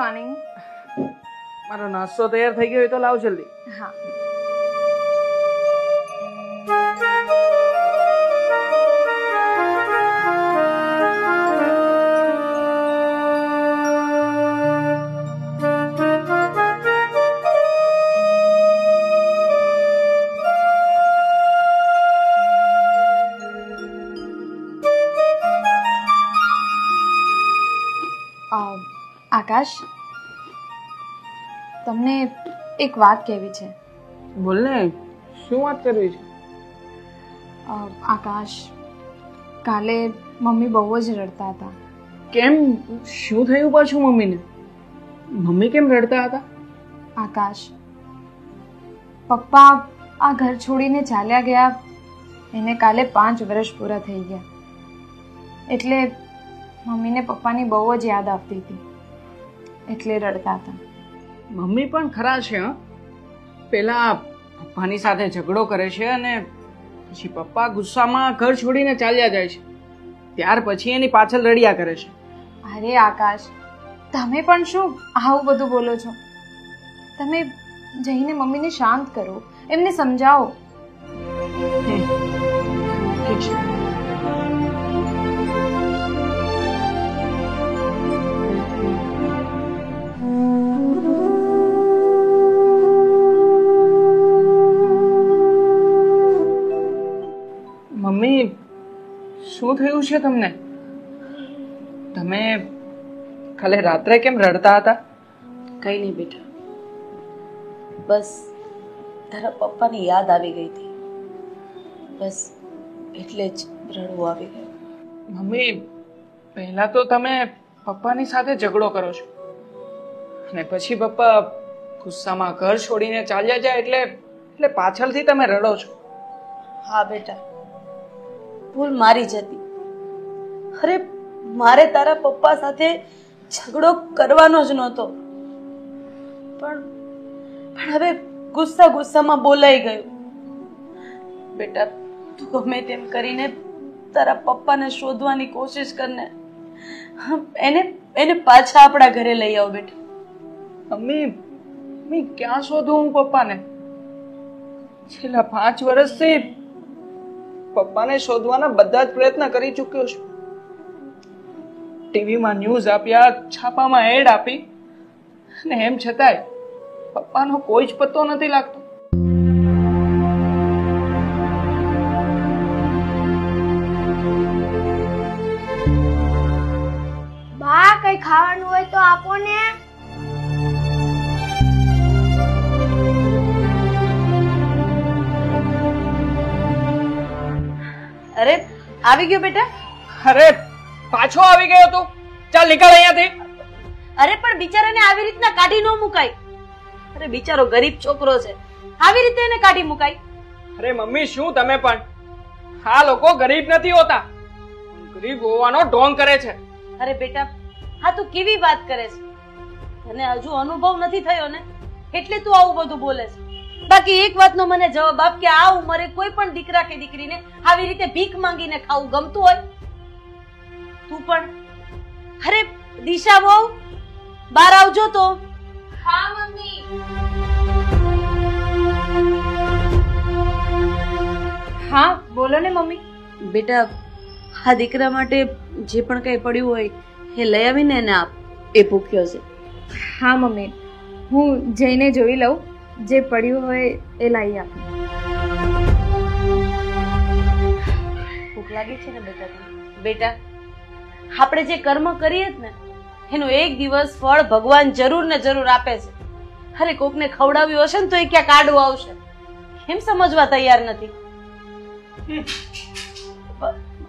Morning મારો નાસ્તો તૈયાર થઈ ગયો હોય તો લાવ જલ્દી. હા. આકાશ તમને એક વાત કહેવી છે. બોલ ને શું વાત કરવી છે? આકાશ કાલે મમ્મી બહુ જ રડતા હતા. કેમ? શું થયું પાછું મમ્મીને? મમ્મી કેમ રડતા હતા? આકાશ પપ્પા આ ઘર છોડીને ચાલ્યા ગયા. એને કાલે પાંચ વર્ષ પૂરા થઈ ગયા. એટલે મમ્મીને પપ્પાની બહુ જ યાદ આવતી હતી. એટલે રડતા હતા. મમ્મી પણ ખરા છે હા? પેલા પપ્પાની સાથે ઝઘડો કરે છે અને પછી પપ્પા ગુસ્સામાં ઘર છોડીને ચાલ્યા જાય છે. ત્યાર પછી એની પાછળ રડ્યા કરે છે. અરે આકાશ તમે પણ શું આવું બધું બોલો છો? તમે જઈને મમ્મીને શાંત કરો એમને સમજાવો. ઠીક છે. શું થયું છે તમને? તમે કાલે રાત્રે કેમ રડતા હતા? કઈ નહીં બેટા. બસ તારા પપ્પાની યાદ આવી ગઈ હતી. બસ એટલે જ રડવું આવી ગયું. મમ્મી પહેલા તો તમે પપ્પાની સાથે ઝઘડો કરો છો. અને પછી પપ્પા ગુસ્સામાં ઘર છોડીને ચાલ્યા જાય એટલે એટલે પાછળથી તમે રડો છો. હા બેટા. ભૂલ મારી જ હતી. અરે, મારે તારા પપ્પા સાથે ઝઘડો કરવાનો જ નહોતો. પણ પણ હવે ગુસ્સા ગુસ્સામાં બોલાઈ ગયું. બેટા, તું ગમે તેમ કરીને તારા પપ્પાને શોધવાની કોશિશ કરને. એને એને પાછા આપણા ઘરે લઈ આવો બેટા. મમ્મી મમ્મી, ક્યાં શોધું હું પપ્પાને? છેલ્લા પાંચ વર્ષથી પપ્પાને શોધવાના બધા જ પ્રયત્ન કરી ચૂક્યો છું. ટીવીમાં ન્યૂઝ આપ્યા છાપામાં એડ આપી. અને એમ છતાંય પપ્પાનો કોઈ જ પત્તો નથી લાગતો. બા કઈ ખાવાનું હોય તો આપો ને. અરે આવી ગયો બેટા? અરે પાછો આવી ગયો તું. ચાલ નીકળ અહીંયાથી. અરે પણ બિચારાને આવી રીતના કાઢી ન મુકાય. અરે બિચારો ગરીબ છોકરો છે. આવી રીતે એને કાઢી મુકાય. અરે મમ્મી શું તમે પણ? આ લોકો ગરીબ નથી હોતા. ગરીબ હોવાનો ઢોંગ કરે છે. અરે બેટા હા તું કેવી વાત કરે છે? તને હજુ અનુભવ નથી થયો ને? એટલે તું આવું બધું બોલે છે. બાકી એક વાતનો મને જવાબ આપ કે આ ઉંમરે કોઈ પણ દીકરા કે દીકરીને આવી રીતે ભીખ માંગીને ખાવું ગમતું હોય? તું પણ. અરે દિશા બહુ બહાર આવજો તો. હા મમ્મી. હા બોલો ને મમ્મી. બેટા આ દીકરા માટે જે પણ કંઈ પડ્યું હોય એ લઈ આવીને એને આપ. એ ભૂખ્યો છે. હા મમ્મી. હું જઈને જોઈ લઉં. જે પડ્યું હોય એ લાવી આપું. ભૂખ લાગી છે ને બેટા? બેટા આપણે જે કર્મ કરીએ ને, એનું એક દિવસ ફળ ભગવાન જરૂર ને જરૂર આપે છે. અરે કોકને ખવડાવ્યું હશે ને તો એ ક્યાં કાઢવું આવશે. એમ સમજવા તૈયાર નથી.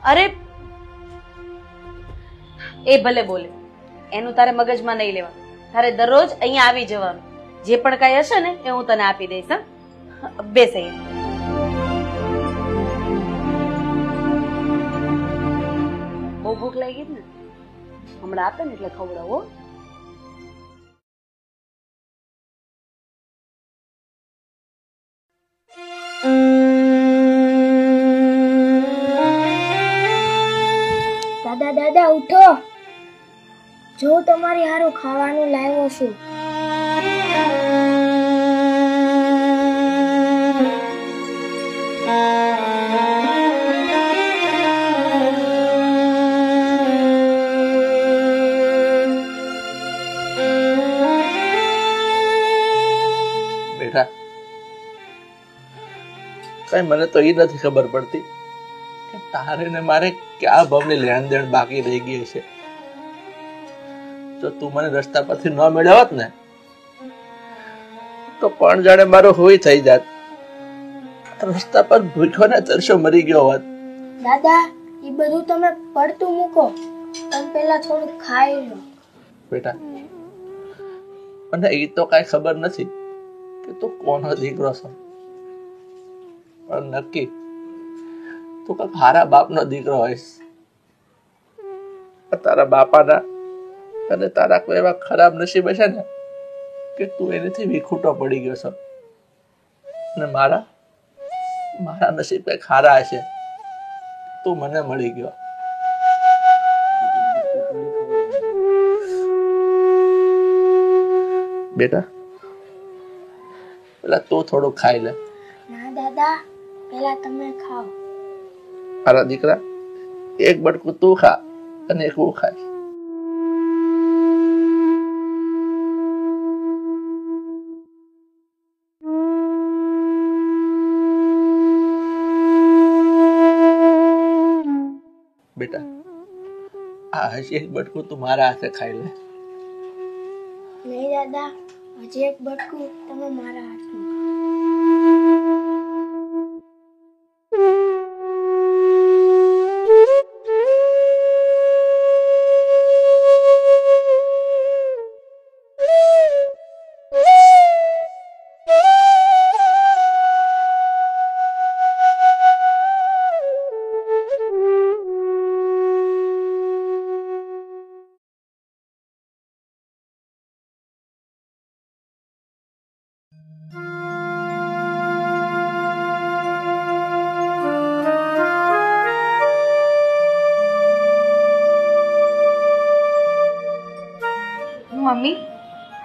અરે, એ ભલે બોલે, એનું તારે મગજમાં નહીં લેવા તારે દરરોજ અહીંયા આવી જવાનું. જે પણ કાંઈ હશે ને, એ હું તને આપી દઈશ, હા? બેસ બહુ ભૂખ લાગી ને? હમણાં આપે ને એટલે ખવડાવો. દાદા દાદા, ઉઠો. જો તમારી હારું ખાવાનું લાવ્યો છું. કઈ મને તો એ નથી ખબર પડતી કે તારે ને મારે ક્યાં ભાવની લેણ દેણ બાકી રહી ગઈ છે જો તું મને રસ્તા પરથી ન મળ્યો હોત ને તો પણ જાણે મારો હોય થઈ જાત. રસ્તા પર ભૂખ્યો ને તરસો મરી ગયો હોત. દાદા એ બધું તમે પડતું મૂકો. તમે પેલા થોડું ખાઈ લો. બેટા મને એ તો કઈ ખબર નથી કે તું કોનો દીકરો છો. પણ નક્કી. તું કાંક હારા બાપનો દીકરો હોઈશ. તારા બાપાના અને તારા કોઈ એવા ખરાબ નસીબ હશે ને કે તું એનાથી વિખૂટો પડી ગયો છો. ને મારા મારા નસીબ કંઈક હારા હશે. તું મને મળી ગયો. બેટા, પેલા તું થોડું ખાઈ લે. ના દાદા પેલા તમે ખાઓ. મારા દીકરા એક બટકું તું ખા અને એક હું ખાઈશ. બેટા આ હજી એક બટકું તું મારા હાથે ખાઈ લે. નહીં દાદા હજી એક બટકું તમે મારા હાથમાં.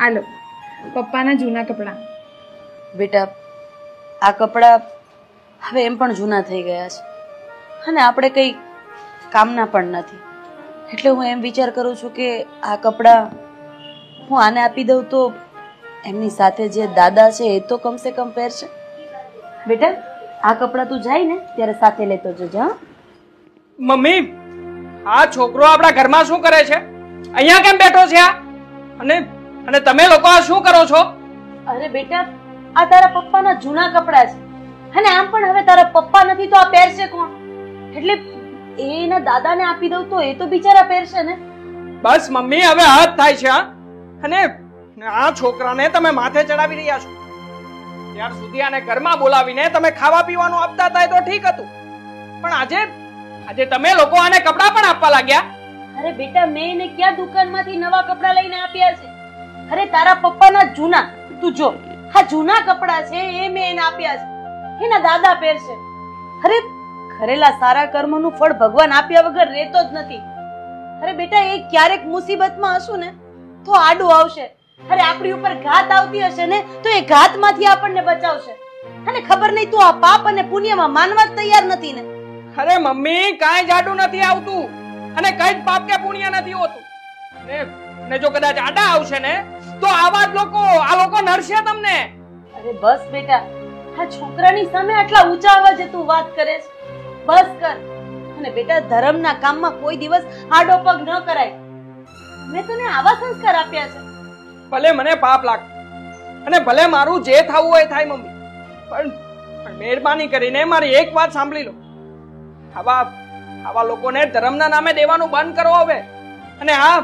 આ લો પપ્પાના જૂના કપડાં. બેટા આ કપડાં હવે એમ પણ જૂના થઈ ગયા છે. અને આપણે કંઈ કામના પણ નથી. એટલે હું એમ વિચાર કરું છું કે આ કપડાં હું આને આપી દઉં તો એમની સાથે જે દાદા છે એ તો કમસે કમ પહેરશે. બેટા આ કપડાં તું જાય ને ત્યારે સાથે લેતો જજે હા. મમ્મી આ છોકરો આપણા ઘરમાં શું કરે છે? અહીંયા કેમ બેઠો છે આ? અને અને તમે લોકો આ શું કરો છો? અરે બેટા આ તારા પપ્પાના જૂના કપડાં છે. અને આમ પણ હવે તારા પપ્પા નથી તો આ પહેરશે કોણ? એટલે એ એના દાદાને આપી દઉં તો એ તો બિચારા પહેરશે ને? બસ મમ્મી હવે હાથ થાય છે હા. અને આ છોકરાને તમે માથે ચડાવી રહ્યા છો. ત્યાર સુધી આને ઘરમાં બોલાવીને તમે ખાવા પીવાનું આપતા હતા તો ઠીક હતું. પણ આજે આજે તમે લોકો આને કપડાં પણ આપવા લાગ્યા. અરે બેટા મેં એને ક્યાં દુકાનમાંથી નવા કપડાં લઈને આપ્યા છે? અરે તારા પપ્પાના જૂના, તું જો, આ જૂના કપડાં છે, એ મેં એને આપ્યા છે. એના દાદા પહેરશે અરે ખરેલા સારા કર્મનું ફળ ભગવાન આપ્યા વગર રહેતો જ નથી. અરે બેટા, એ ક્યારેક મુસીબતમાં હશું ને, તો આડું આવશે. અરે, આપણી ઉપર ઘાત આવતી હશે ને, તો એ ઘાતમાંથી આપણને બચાવશે. અને ખબર નહીં તું આ પાપ અને પુણ્યમાં માનવા જ તૈયાર નથી ને. અરે, મમ્મી, કાંઈ જાડું નથી આવતું. અને કઈ પાપ કે પુણ્ય નથી હોતું. ને જો કદાચ આડા આવશે ને તો આવા જ લોકો આ લોકો નડશે તમને. અરે બસ બેટા આ છોકરાની સામે આટલા ઊંચા અવાજે તું વાત કરે છે. બસ કર. અને બેટા ધર્મના કામમાં કોઈ દિવસ આડો પગ ન કરાય. મેં તને આવા સંસ્કાર આપ્યા છે. ભલે મને પાપ લાગ અને ભલે મારું જે થવું હોય થાય મમ્મી. પણ પણ મહેરબાની કરીને મારી એક વાત સાંભળી લો. આવા આવા લોકોને ધર્મના નામે દેવાનું બંધ કરો હવે. અને આ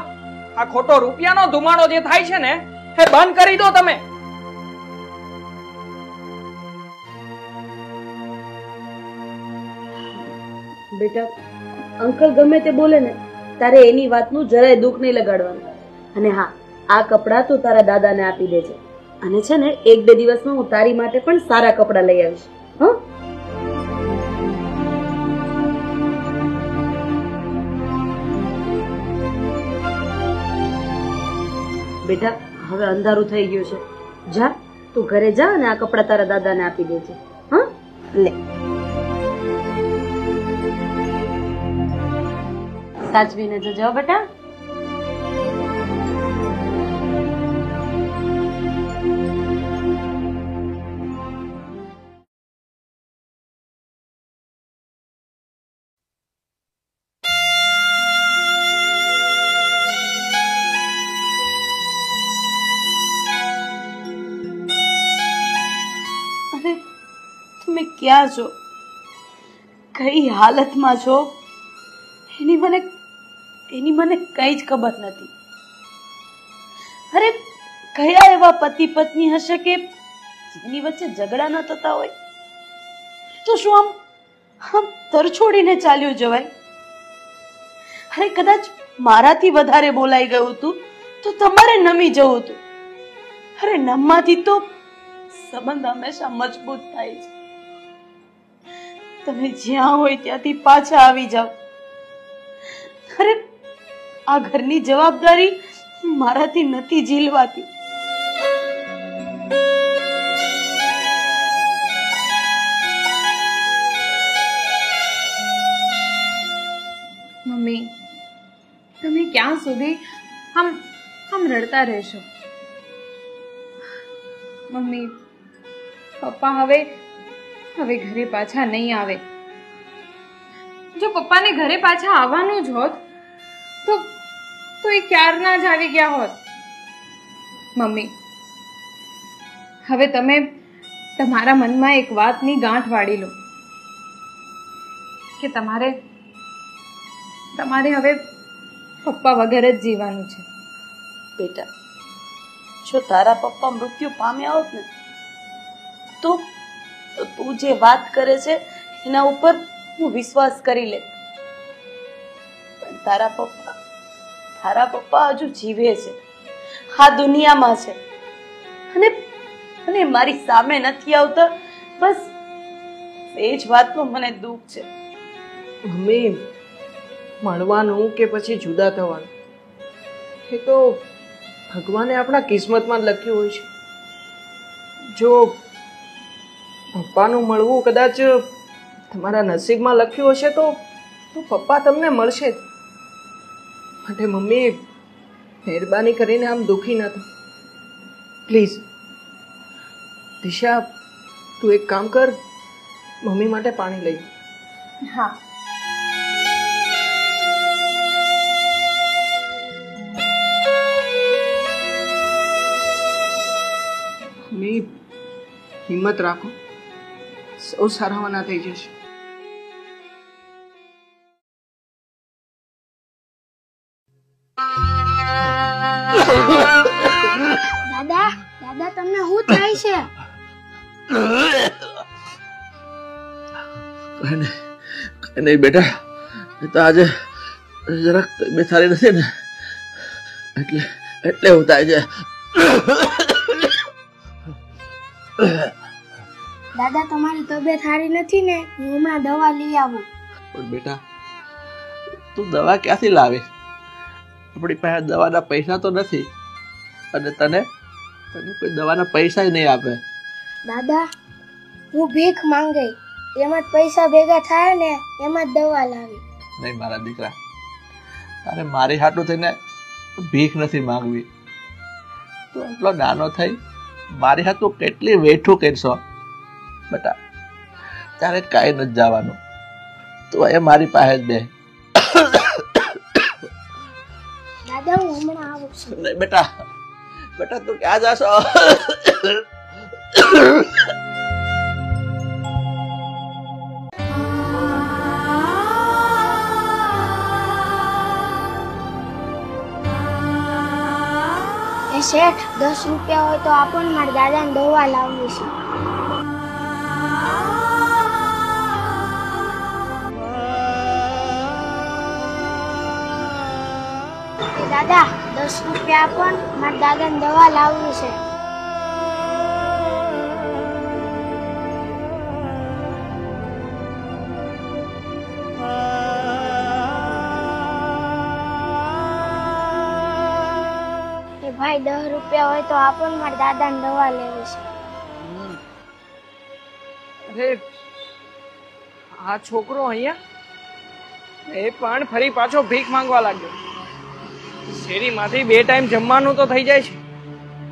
આ ખોટો રૂપિયાનો ધુમાડો જે થાય છે ને, એ બંધ કરી દો તમે. બેટા, અંકલ ગમે તે બોલે ને, તારે એની વાતનું જરાય દુઃખ નહીં લગાડવાનું. અને હા, આ કપડાં તું તારા દાદાને આપી દેજે. અને છે ને, એક બે દિવસમાં હું તારી માટે પણ સારા કપડાં લઈ આવીશ. હા? બેટા, હવે અંધારું થઈ ગયું છે. જા, તું ઘરે જા અને આ કપડાં તારા દાદાને આપી દેજે હા? લે. સાચવીને જજો, બેટા. ક્યાં છો? કઈ હાલતમાં છો? એની મને એની મને કઈ જ ખબર નથી. અરે, કયા એવા પતિ પત્ની હશે કે જેની વચ્ચે ઝઘડા ન થતા હોય? તો શું આમ આમ તરછોડીને ચાલ્યું જવાય? અરે, કદાચ મારાથી વધારે બોલાઈ ગયું હતું, તો તમારે નમી જવું હતું. અરે નમવાથી તો સંબંધ હંમેશા મજબૂત થાય છે. તમે જ્યાં હોય ત્યાંથી પાછા આવી જાઓ. અરે, આ ઘરની જવાબદારી મારાથી નથી ઝીલવાતી. મમ્મી, તમે ક્યાં સુધી આમ આમ રડતા રહેશો? મમ્મી, પપ્પા હવે હવે ઘરે પાછા નહીં આવે. જો પપ્પાને ઘરે પાછા આવવાનું જ હોત, તો તો એ ક્યારના જ આવી ગયા હોત? મમ્મી, હવે તમે તમારા મનમાં એક વાતની ગાંઠ વાળી લો, કે તમારે તમારે હવે પપ્પા વગર જ જીવવાનું છે. બેટા, જો તારા પપ્પા મૃત્યુ પામ્યા હોત ને, તો તો તું જે વાત કરે છે, એના ઉપર હું વિશ્વાસ કરી લે. પણ તારા પપ્પા તારા પપ્પા હજુ જીવે છે. આ દુનિયામાં છે. અને અને મારી સામે નથી આવતા, બસ એ જ વાતનું મને દુઃખ છે. મમ્મી, મળવાનું કે પછી જુદા થવાનું? એ તો ભગવાને આપણા કિસ્મતમાં લખ્યું હોય છે. જો પપ્પાનું મળવું કદાચ તમારા નસીબમાં લખ્યું હશે તો તો પપ્પા તમને મળશે. જ માટે મમ્મી મહેરબાની કરીને આમ દુઃખી ન થો પ્લીઝ દિશા તું એક કામ કર મમ્મી માટે પાણી લઈ. હા. મમ્મી હિંમત રાખો. સૌ સારાવાના થઈ જશે. દાદા દાદા તમને શું થાય છે? કઈ નહીં બેટા એ તો આજે જરાક બે સારી નથી ને. એટલે એટલે એવું થાય છે. દાદા તમારી તબિયત સારી નથી ને? હું હમણાં દવા લઈ આવું. પણ બેટા તું દવા ક્યાંથી લાવે? આપણી પાસે દવાના પૈસા તો નથી. અને તને તને કોઈ દવાના પૈસા જ નહીં આપે. દાદા હું ભીખ માંગી. એમાં જ પૈસા ભેગા થાય ને એમાં જ દવા લાવી. નહીં મારા દીકરા. તારે મારી હાટું થઈને ભીખ નથી માંગવી. તું આટલો નાનો થઈ મારી હાટું કેટલી વેઠું કરશો? બેટા તારે કાંઈ નથી જવાનું. તું અહીંયા મારી પાસે જ બે. દાદા હું હમણાં આવું છું. નહીં બેટા બેટા તું ક્યાં જાશો? એ શેઠ દસ રૂપિયા હોય તો આપણ મારા દાદાને દવા લાવવી છે. દાદા, દસ રૂપિયા પણ ને, મારા દાદાને દવા લાવવી છે. ભાઈ, દસ રૂપિયા હોય તો આપણ મારા દાદા દાદાને દવા લેવી છે. અરે, આ છોકરો અહીંયા, એ પણ ફરી પાછો ભીખ માંગવા લાગ્યો. શેરીમાંથી બે ટાઈમ જમવાનું તો થઈ જાય છે.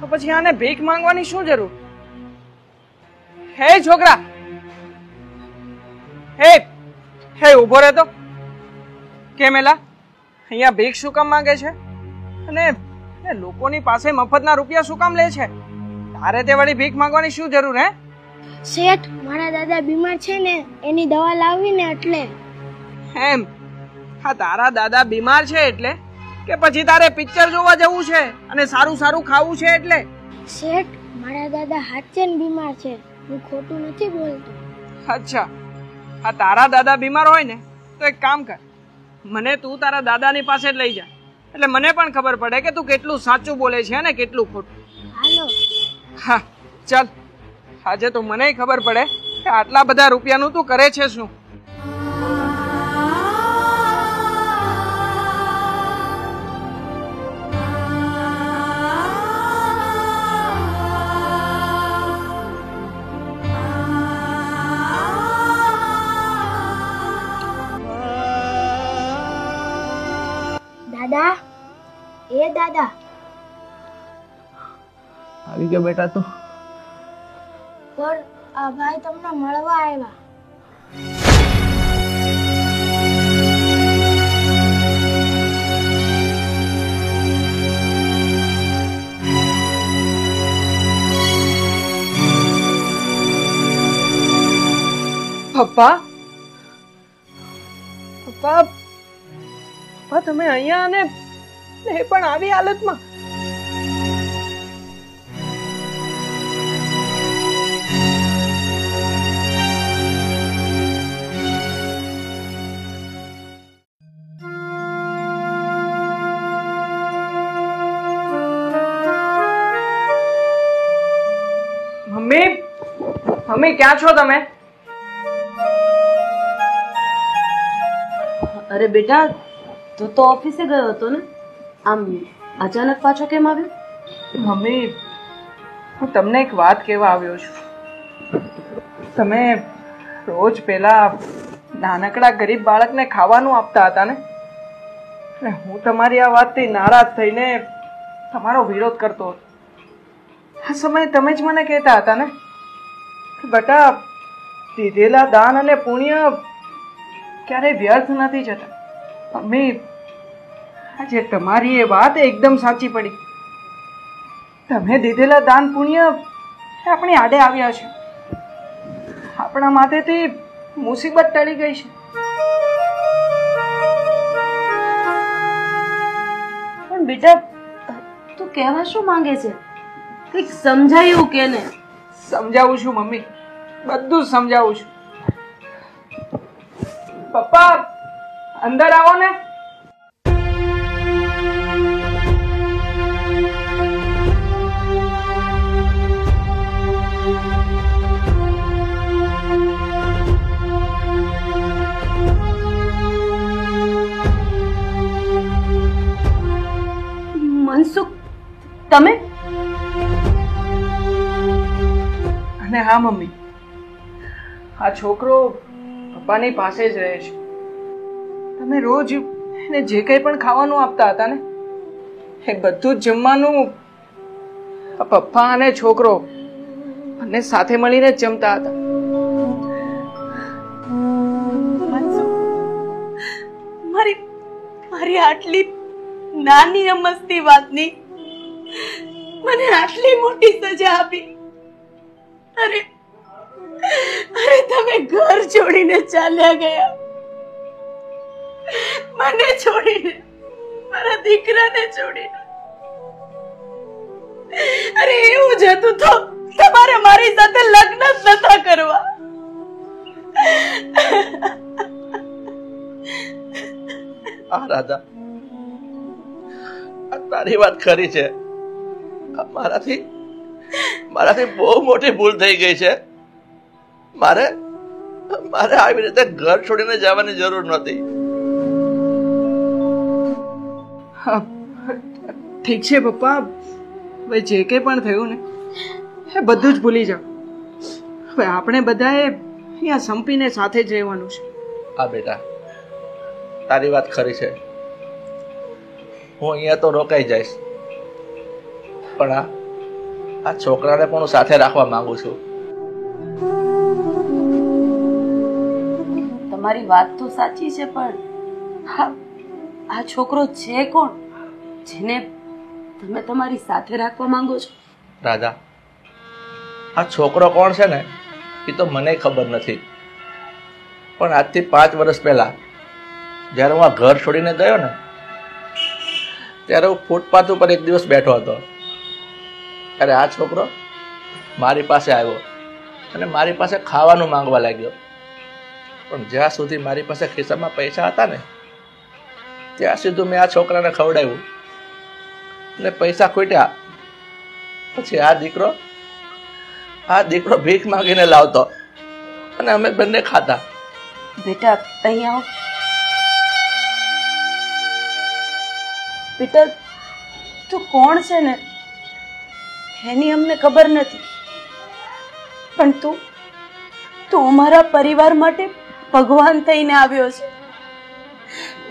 તો પછી આને ભીખ માંગવાની શું જરૂર? હે છોકરા! હે હે ઊભો રહેતો. કેમ એલા? અહીંયા ભીખ શું કામ માંગે છે? અને લોકોની પાસે મફતના રૂપિયા શું કામ લે છે? તારે તે વળી ભીખ માંગવાની શું જરૂર હે? શેઠ મારા દાદા બીમાર છે ને એની દવા લાવવી ને એટલે. એમ? હા તારા દાદા બીમાર છે એટલે? કે પછી તારે પિક્ચર જોવા જવું છે અને સારું સારું ખાવું છે એટલે? શેઠ મારા દાદા હાચે બીમાર છે. હું ખોટું નથી બોલતો. અચ્છા. આ તારા દાદા બીમાર હોય ને તો એક કામ કર. મને તું તારા દાદાની પાસે લઈ જા. એટલે મને પણ ખબર પડે કે તું કેટલું સાચું બોલે છે અને કેટલું ખોટું. હાલો. હા ચાલ. આજે તો મને ખબર પડે કે આટલા બધા રૂપિયાનું તું કરે છે શું? આવી ગયો બેટા તું. પણ આ ભાઈ તમને મળવા આવ્યા. પપ્પા? પપ્પા પપ્પા તમે અહીંયા અને એ પણ આવી હાલતમાં. મમ્મી ક્યાં છો તમે? અરે બેટા તું તો ઓફિસે ગયો હતો ને? આમ અચાનક પાછો કેમ આવ્યો? મમ્મી હું તમને એક વાત કહેવા આવ્યો છું. તમે રોજ પેલા નાનકડા ગરીબ બાળકને ખાવાનું આપતા હતા ને? હું તમારી આ વાતથી નારાજ થઈને તમારો વિરોધ કરતો હતો. આ સમયે તમે જ મને કહેતા હતા ને? બેટા, દીધેલા દાન અને પુણ્ય ક્યારેય વ્યર્થ નથી જતા. અમે આજે તમારી એ વાત એકદમ સાચી પડી. તમે દીધેલા દાન પુણ્ય આપણી આડે આવ્યા છે. આપણા માથેથી મુસીબત ટળી ગઈ છે. પણ બેટા, તું કહેવા શું માંગે છે? કંઈક સમજાયું કે ને સમજાવું છું મમ્મી. બધું સમજાવું છું. પપ્પા અંદર આવો ને. મનસુખ તમે? અને હા, મમ્મી. આ છોકરો પપ્પાની પાસે જ રહે છે. તમે રોજ એને જે કંઈ પણ ખાવાનું આપતા હતા ને, એ બધું જ જમવાનું પપ્પા અને છોકરો બંને સાથે મળીને જમતા હતા. મારી મારી આટલી નાની અમસ્તી વાતની મને આટલી મોટી સજા આપી. અરે અરે તમે ઘર છોડીને ચાલ્યા ગયા. મને છોડીને, મારા દીકરાને છોડીને. અરે એવું જ હતું તો તમારે મારી સાથે લગ્ન જ નતા કરવા. આ તારી વાત ખરી છે. મારાથી મારાથી બહુ મોટી ભૂલ થઈ ગઈ છે. મારે મારે આવી રીતે ઘર છોડીને જવાની જરૂર નહોતી. ઠીક છે પપ્પા. હવે જે કંઈ પણ થયું ને એ બધું જ ભૂલી જાઓ. હવે આપણે બધાએ અહીંયા સંપીને સાથે જ રહેવાનું છે. હા બેટા. તારી વાત ખરી છે. હું અહીંયા તો રોકાઈ જઈશ. પણ આ આ છોકરાને પણ હું સાથે રાખવા માંગુ છું. તમારી વાત તો સાચી છે પણ આ છોકરો છે કોણ? જેને તમે તમારી સાથે રાખવા માંગો છો? રાજા આ છોકરો કોણ છે ને એ તો મને ખબર નથી. પણ આજથી પાંચ વર્ષ પહેલા જ્યારે હું આ ઘર છોડીને ગયો ને ત્યારે હું ફૂટપાથ ઉપર એક દિવસ બેઠો હતો. ત્યારે આ છોકરો મારી પાસે આવ્યો અને મારી પાસે ખાવાનું માંગવા લાગ્યો. પણ જ્યાં સુધી મારી પાસે ખિસ્સામાં પૈસા હતા ને, ત્યાં સુધી મેં આ છોકરાને ખવડાવ્યું. અને પૈસા ખૂટ્યા. પછી આ દીકરો આ દીકરો ભીખ માંગીને લાવતો અને અમે બંને ખાતા બેટા અહીંયા આવો. બેટા તું કોણ છે ને? એની અમને ખબર નથી. પણ તું તું અમારા પરિવાર માટે ભગવાન થઈને આવ્યો છે.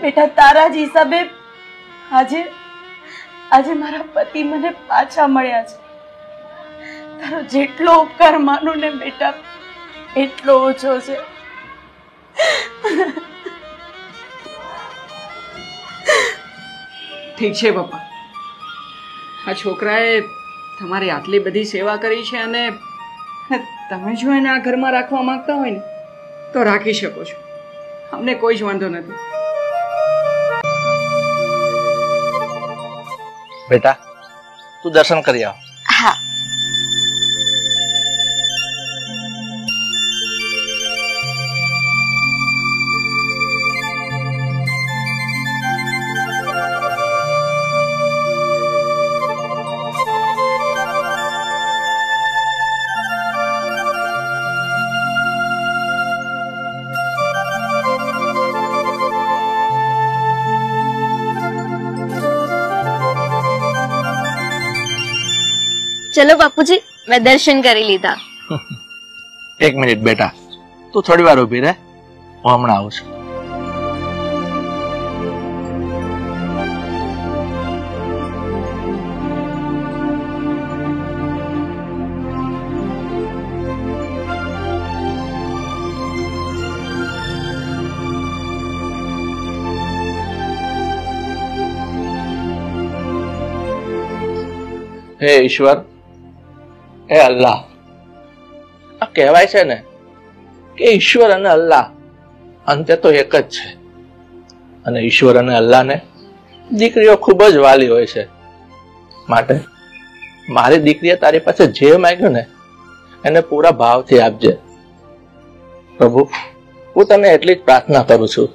બેટા, તારા જ હિસાબે આજે આજે મારા પતિ મને પાછા મળ્યા છે. તારો જેટલો ઉપકાર માનું ને બેટા, એટલો ઓછો છે. ઠીક છે, પપ્પા. આ છોકરાએ તમારી આટલી બધી સેવા કરી છે અને તમે જો એને આ ઘરમાં રાખવા માંગતા હોય ને, તો રાખી શકો છો. અમને કોઈ જ વાંધો નથી. બેટા, તું દર્શન કરી આવ. ચલો બાપુજી મેં દર્શન કરી લીધા એક મિનિટ બેટા તું થોડી વાર ઊભી રહે હું હમણાં આવું છું હે ઈશ્વર હે અલ્લાહ. આ કહેવાય છે ને કે ઈશ્વર અને અલ્લાહ અંતે તો એક જ છે. અને ઈશ્વર અને અલ્લાહને દીકરીઓ ખૂબ જ વાલી હોય છે. માટે મારી દીકરીએ તારી પાસે જે માંગ્યું ને એને પૂરા ભાવથી આપજે. પ્રભુ, હું તને એટલી જ પ્રાર્થના કરું છું.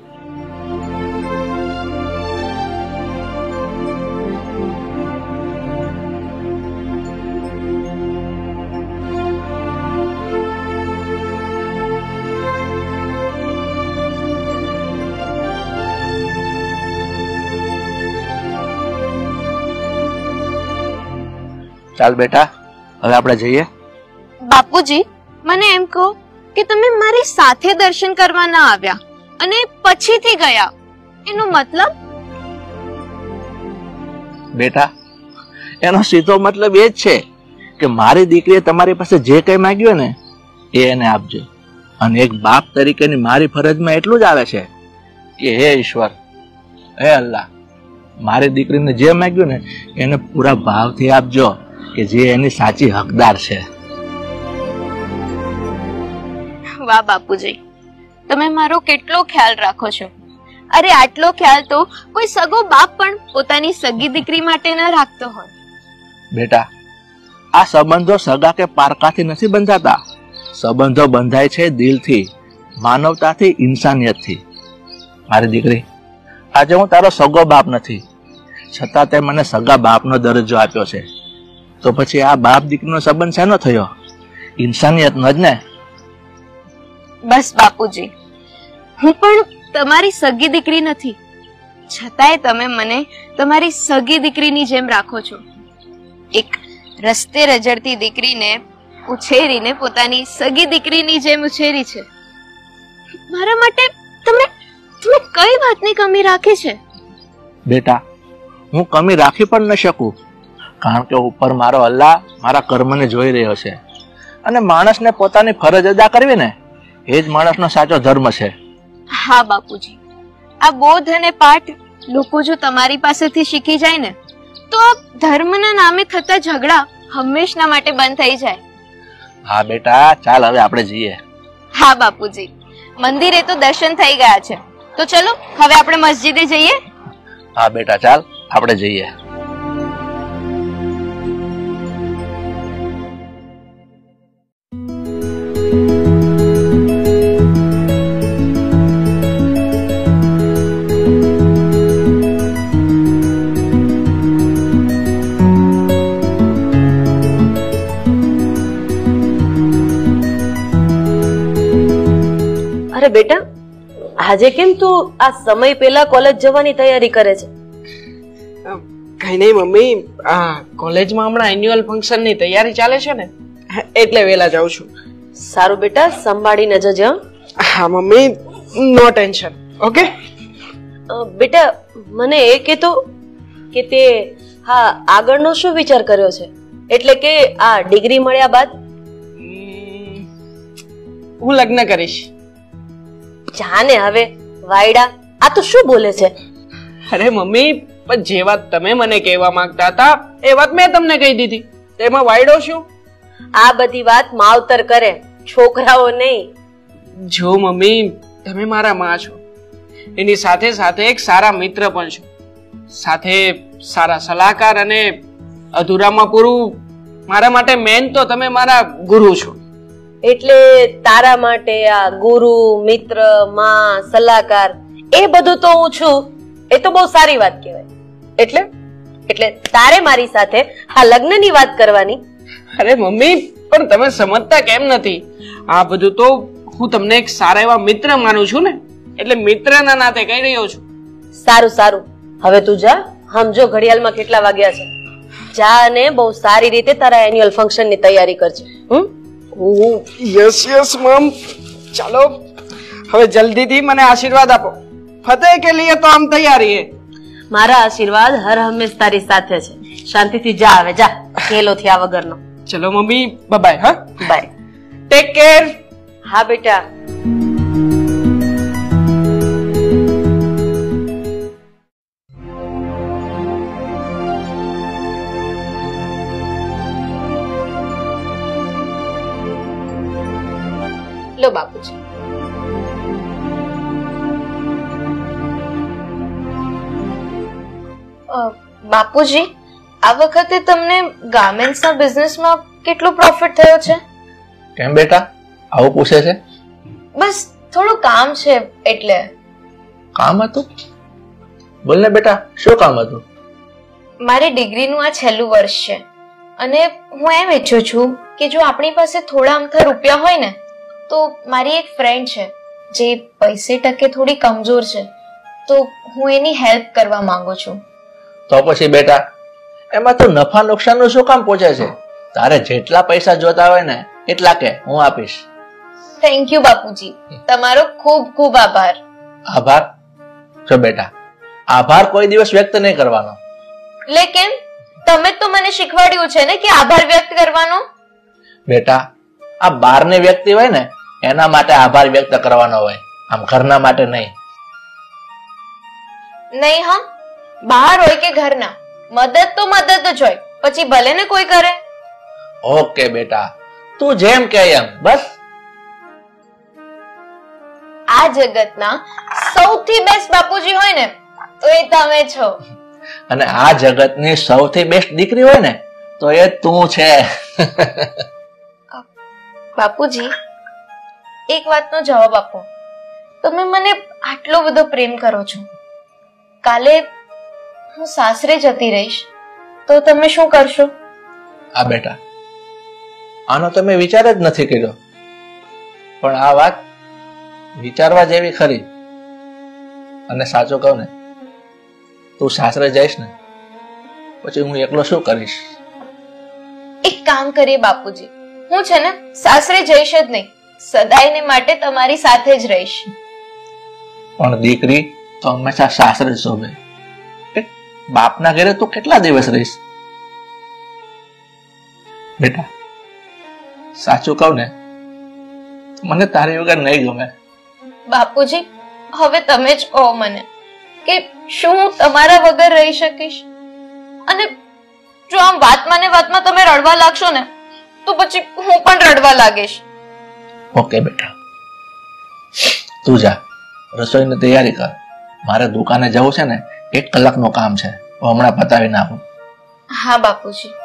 ચાલ બેટા હવે આપણે જઈએ. બાપુજી મને એમ કહો કે તમે મારી સાથે દર્શન કરવા ના આવ્યા અને પછીથી ગયા. એનો મતલબ? બેટા એનો સીધો મતલબ એ જ છે કે મારી દીકરીએ તમારી પાસે જે કંઈ માંગ્યું ને એ એને આપજો. અને એક બાપ તરીકેની મારી ફરજમાં એટલું જ આવે છે કે હે ઈશ્વર હે અલ્લાહ મારી દીકરીને જે માંગ્યું ને એને પૂરા ભાવથી આપજો. કે જે એની સાચી હકદાર છે. વાહ બાપુજી તમે મારો કેટલો ખ્યાલ રાખો છો. અરે આટલો ખ્યાલ તો કોઈ સગો બાપ પણ પોતાની સગી દીકરી માટે ન રાખતો હોય. બેટા આ સંબંધો સગા કે પારકાથી નથી બંધાતા. સંબંધો બંધાય છે દિલથી માનવતાથી ઇન્સાનિયતથી. મારી દીકરી આજે હું તારો સગો બાપ નથી. છતાં તે મને સગા બાપનો દરજ્જો આપ્યો છે. તો પછી આ બાપ દીકરીનો સંબંધ શેનો થયો? ઇન્સાનિયતનો જ ને? બસ બાપુજી. હું પણ તમારી સગી દીકરી નથી. છતાંય તમે મને તમારી સગી દીકરીની જેમ રાખો છો. એક રસ્તે રજડતી દીકરીને ઉછેરીને પોતાની સગી દીકરીની જેમ ઉછેરી છે. મારા માટે તમે તમે કઈ વાતની કમી રાખી છે? બેટા હું કમી રાખી પણ ન શકું. કારણ કે ઉપર મારો અલ્લાહ મારા કર્મને જોઈ રહ્યો છે. અને માણસને પોતાની ફરજ અદા કરવી ને એ જ માણસનો સાચો ધર્મ છે. હા બાપુજી. આ બોધ અને પાઠ લોકો જો તમારી પાસેથી શીખી જાય ને તો ધર્મના નામે થતા ઝઘડા હંમેશના માટે બંધ થઈ જાય. હા બેટા ચાલ હવે આપણે જઈએ. હા બાપુજી. મંદિરે તો દર્શન થઈ ગયા છે. તો ચલો હવે આપણે મસ્જિદે જઈએ. હા બેટા ચાલ આપણે જઈએ. અરે બેટા આજે કેમ તું આ સમય પહેલા કોલેજ જવાની તૈયારી કરે છે? કઈ નહીં મમ્મી આ કોલેજમાં હમણાં એન્યુઅલ ફંક્શનની તૈયારી ચાલે છે ને એટલે વહેલા જાઉં છું. સારું બેટા સંભાળીને જજે હં? હા મમ્મી નો ટેન્શન ઓકે? બેટા મને એ કહેતો કે તે હા આગળનો શું વિચાર કર્યો છે? એટલે કે આ ડિગ્રી મળ્યા બાદ? હું લગ્ન કરીશ. જાને હવે વાયડા આ તો શું બોલે છે? અરે મમ્મી પણ જે વાત તમે મને કહેવા માંગતા હતા એ વાત મેં તમને કહી દીધી. તેમાં વાયડો શું? આ બધી વાત માવતર કરે છોકરાઓ નહીં. જો મમ્મી તમે મારા માં છો. એની સાથે સાથે એક સારા મિત્ર પણ છો. સાથે સારા સલાહકાર અને અધૂરામાં પૂરું મારા માટે મેન તો તમે મારા ગુરુ છો. એટલે તારા માટે આ ગુરુ મિત્રમાં સલાહકાર એ બધું તો હું છું. એ તો બહુ સારી વાત કહેવાય. એટલે? એટલે તારે મારી સાથે આ લગ્નની વાત કરવાની. અરે મમ્મી પણ તમે સમજતા કેમ નથી? આ બધું તો હું તમને એક સારા એવા મિત્ર માનું છું ને. એટલે મિત્રના નાતે કહી રહ્યો છું. સારું સારું. હવે તું જા. સમજો ઘડિયાળમાં કેટલા વાગ્યા છે. જા અને બહુ સારી રીતે તારા એન્યુઅલ ફંક્શનની તૈયારી કરજે. હમ? યસ યસ મમ ચાલો. હવે જલ્દીથી મને આશીર્વાદ આપો. ફતેહ કે લીએ તો આમ તૈયારી હે? મારા આશીર્વાદ હર હંમેશ તારી સાથે છે. શાંતિથી જા આવે જા. ખેલો થયા વગરનો. ચલો મમ્મી. બાય હા? બાય ટેક કેર હા બેટા. બાપુજી આ વખતે તમને ગાર્મેન્ટ્સના બિઝનેસમાં કેટલો પ્રોફિટ થયો છે? કેમ બેટા? આવું પૂછે છે? બસ થોડું કામ છે એટલે. કામ હતું? બોલ ને બેટા શું કામ હતું? મારી ડિગ્રીનું આ છેલ્લું વર્ષ છે. અને હું એમ ઈચ્છું છું કે જો આપણી પાસે થોડા અમથા રૂપિયા હોય ને તો મારી એક ફ્રેન્ડ છે જે પૈસે ટકે થોડી કમજોર છે તો હું એની હેલ્પ કરવા માંગુ છું. તો પછી બેટા એમાં તો નફા નુકસાનનું શું કામ પહોંચે છે? તારે જેટલા પૈસા જોતા હોય ને એટલા કે હું આપીશ. થેન્ક યુ બાપુજી. તમારો ખૂબ ખૂબ આભાર. આભાર? જો બેટા આભાર કોઈ દિવસ વ્યક્ત નહીં કરવાનો. લેકિન તમે તો મને શીખવાડ્યું છે ને કે આભાર વ્યક્ત કરવાનો? બેટા આ બારને વ્યક્તિ હોય ને એના માટે આભાર વ્યક્ત કરવાનો હોય. આમ ઘરના માટે નહીં. નહીં હા? બહાર હોય કે ઘરના? મદદ તો મદદ જ હોય. પછી ભલે ને કોઈ કરે. ઓકે બેટા તું જેમ કે એમ બસ. આ જગતના સૌથી બેસ્ટ બાપુજી હોય ને તો એ તમે છો. અને આ જગતની સૌથી બેસ્ટ દીકરી હોય ને તો એ તું છે. બાપુજી એક વાતનો જવાબ આપો. તમે મને આટલો બધો પ્રેમ કરો છો. કાલે હું સાસરે જતી રહીશ તો તમે શું કરશો? આ બેટા આનો તમે વિચાર જ નથી કર્યો. પણ આ વાત વિચારવા જેવી ખરી. અને સાચું કહું ને તું સાસરે જઈશ ને પછી હું એકલો શું કરીશ? એક કામ કરીએ બાપુજી હું છે ને સાસરે જઈશ જ નહીં સદાયને માટે તમારી સાથે જ રહીશ. પણ દીકરી તો હંમેશા સાસરે શોભે. બાપના ઘરે તું કેટલા દિવસ રહીશ? બેટા સાચું કહું ને મને તારી વગર નહીં ગમે. બાપુજી હવે તમે જ કહો મને કે શું હું તમારા વગર રહી શકીશ? અને જો આમ વાતમાં ને વાતમાં તમે રડવા લાગશો ને તો પછી હું પણ રડવા લાગીશ. ઓકે બેટા. તું જા રસોઈની તૈયારી કર. મારે દુકાને જવું છે ને એક કલાકનું કામ છે. હું હમણાં પતાવી નાખું. હા બાપુજી.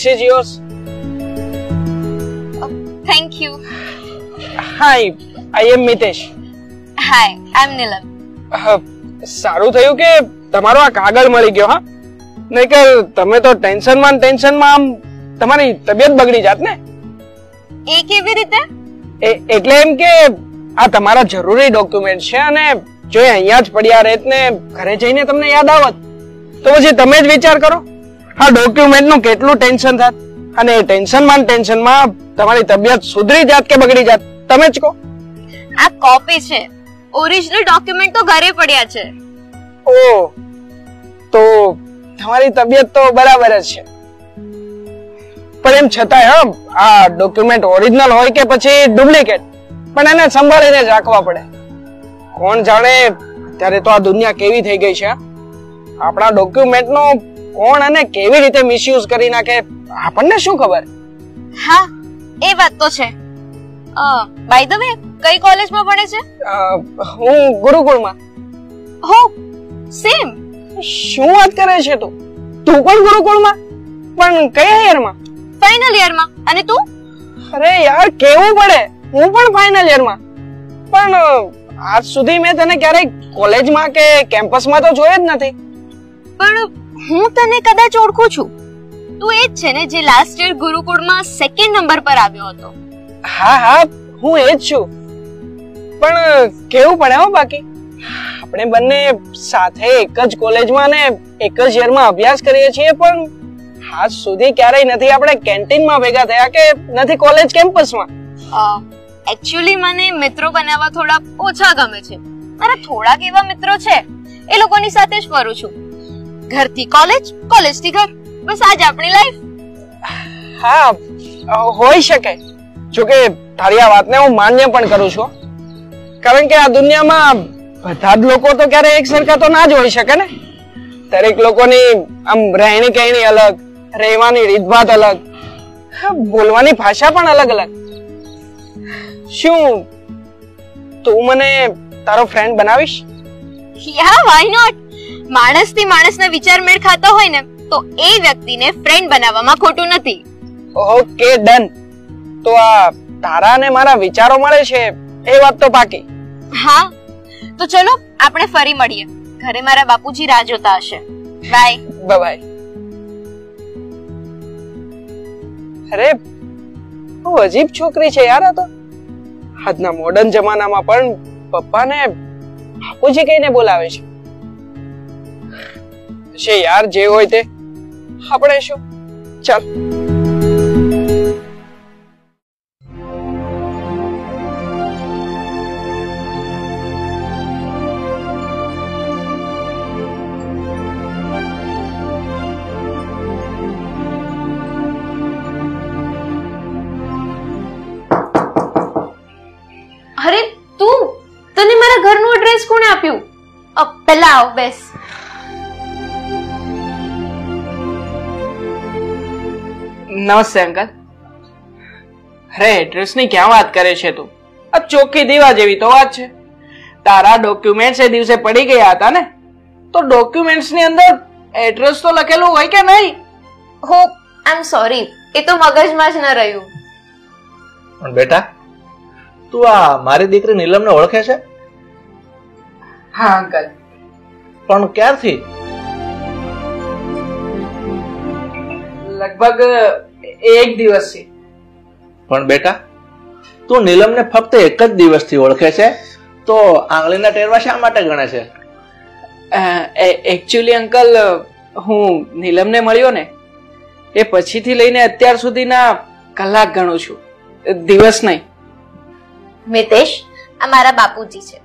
This is yours. Oh, thank you. Hi, I Mitesh Mitesh. Hi, am Neelam અહ, સારું થયું કે તમારો આ કાગળ મળી ગયો હા નહીં કે તમે તો ટેન્શનમાં ને ટેન્શનમાં આમ તમારી તબિયત બગડી જાત ને એ કેવી રીતે એટલે એમ કે આ તમારા જરૂરી ડોક્યુમેન્ટ છે અને જો અહીંયા જ પડ્યા રહેત ને ઘરે જઈને તમને યાદ આવત તો પછી તમે જ વિચાર કરો આ ડોક્યુમેન્ટનું કેટલું ટેન્શન થાત અને એ ટેન્શનમાં ટેન્શનમાં તમારી તબિયત સુધરી જાત કે બગડી જાત? તમે જ કહો. આ કોપી છે. ઓરિજિનલ ડોક્યુમેન્ટ તો ઘરે પડ્યા છે. ઓ તો તમારી તબિયત તો બરાબર જ છે. પણ એમ છતાંય હમ આ ડોક્યુમેન્ટ ઓરિજિનલ હોય કે પછી ડુપ્લિકેટ પણ એને સંભાળીને જ રાખવા પડે. કોણ જાણે ત્યારે તો આ દુનિયા કેવી થઈ ગઈ છે? આપણા ડોક્યુમેન્ટનો કોણ અને કેવી રીતે મિસયુઝ કરી નાખે આપણને શું ખબર? હા એ વાત તો છે. બાય ધ વે કઈ કોલેજમાં ભણે છે? હું ગુરુકુળમાં. હો સેમ શું વાત કરે છે તું? તું પણ ગુરુકુળમાં? પણ કયા યરમાં ફાઇનલ યરમાં અને તું? અરે યાર કેવું પડે? હું પણ ફાઇનલ યરમાં પણ આજ સુધી મેં તને ક્યારેય કોલેજમાં કે કેમ્પસમાં તો જોયો જ નથી. પણ હું તને કદાચ ઓળખું છું. તું એ જ છે ને જે લાસ્ટ યર ગુરુકુળમાં સેકન્ડ નંબર પર આવ્યો હતો. હા હા હું એ જ છું. પણ કેવું પડે હો બાકી? આપણે બંને સાથે એક જ કોલેજમાં ને એક જ યરમાં અભ્યાસ કરીએ છીએ પણ આજ સુધી ક્યારેય નથી આપણે કેન્ટીનમાં ભેગા થયા કે નથી કોલેજ કેમ્પસમાં એકચ્યુઅલી મને મિત્રો બનાવવા થોડા ઓછા ગમે છે. મારા થોડાક એવા મિત્રો છે એ લોકોની સાથે જ ફરું છું. ઘરથી કોલેજ કોલેજથી ઘર. બસ આજ આપણી લાઈફ હા હોઈ શકે. જોકે તારી આ વાતને હું માન્ય પણ કરું છું. કારણ કે આ દુનિયામાં બધા જ લોકો તો ક્યારે એક સરખા તો ના જ હોઈ શકે ને? દરેક લોકોની આમ રહેણી કહેણી અલગ રહેવાની રીતભાત અલગ બોલવાની ભાષા પણ અલગ અલગ શું તું મને તારો ફ્રેન્ડ બનાવીશ? યા વાય નોટ માણસથી માણસના વિચાર મેળ ખાતા હોય ને તો એ વ્યક્તિને ફ્રેન્ડ બનાવવામાં ખોટું નથી. ઓકે ડન તો આ તારા અને મારા વિચારો મળે છે એ વાત તો પાકી. હા તો ચલો આપણે ફરી મળીએ. ઘરે મારા બાપુજી રાહ જોતા હશે. બાય બાય અરે બહુ અજીબ છોકરી છે યાર આ તો. આજના મોડર્ન જમાનામાં પણ પપ્પાને બાપુજી કહીને બોલાવે છે. છે યાર જે હોય તે. આપણે શું? ચાલ. અરે તું? તને મારા ઘરનું એડ્રેસ કોણે આપ્યું? અ, પહેલા આવ બેસ. નમસ્તે અંકલ અરે એડ્રેસની ક્યાં વાત કરે છે તું? આ ચોખ્ખી દીવા જેવી તો વાત છે. તારા ડોક્યુમેન્ટ્સ એ દિવસે પડી ગયા હતા ને? તો ડોક્યુમેન્ટ્સની અંદર એડ્રેસ તો લખેલું હોય કે નહીં? હો આઈ એમ સોરી એ તો મગજમાં જ ન રહ્યું. પણ બેટા તું આ મારી દીકરી નીલમને ઓળખે છે? હા અંકલ. પણ ક્યારથી? લગભગ એક દિવસથી પણ બેટા તું નીલમને ફક્ત એક જ દિવસથી ઓળખે છે તો આંગળીના ટેરવા શા માટે ગણે છે? એકચ્યુઅલી અંકલ હું નીલમને મળ્યો ને એ પછીથી લઈને અત્યાર સુધીના કલાક ગણું છું દિવસ નહીં. મિતેશ આ મારા બાપુજી છે.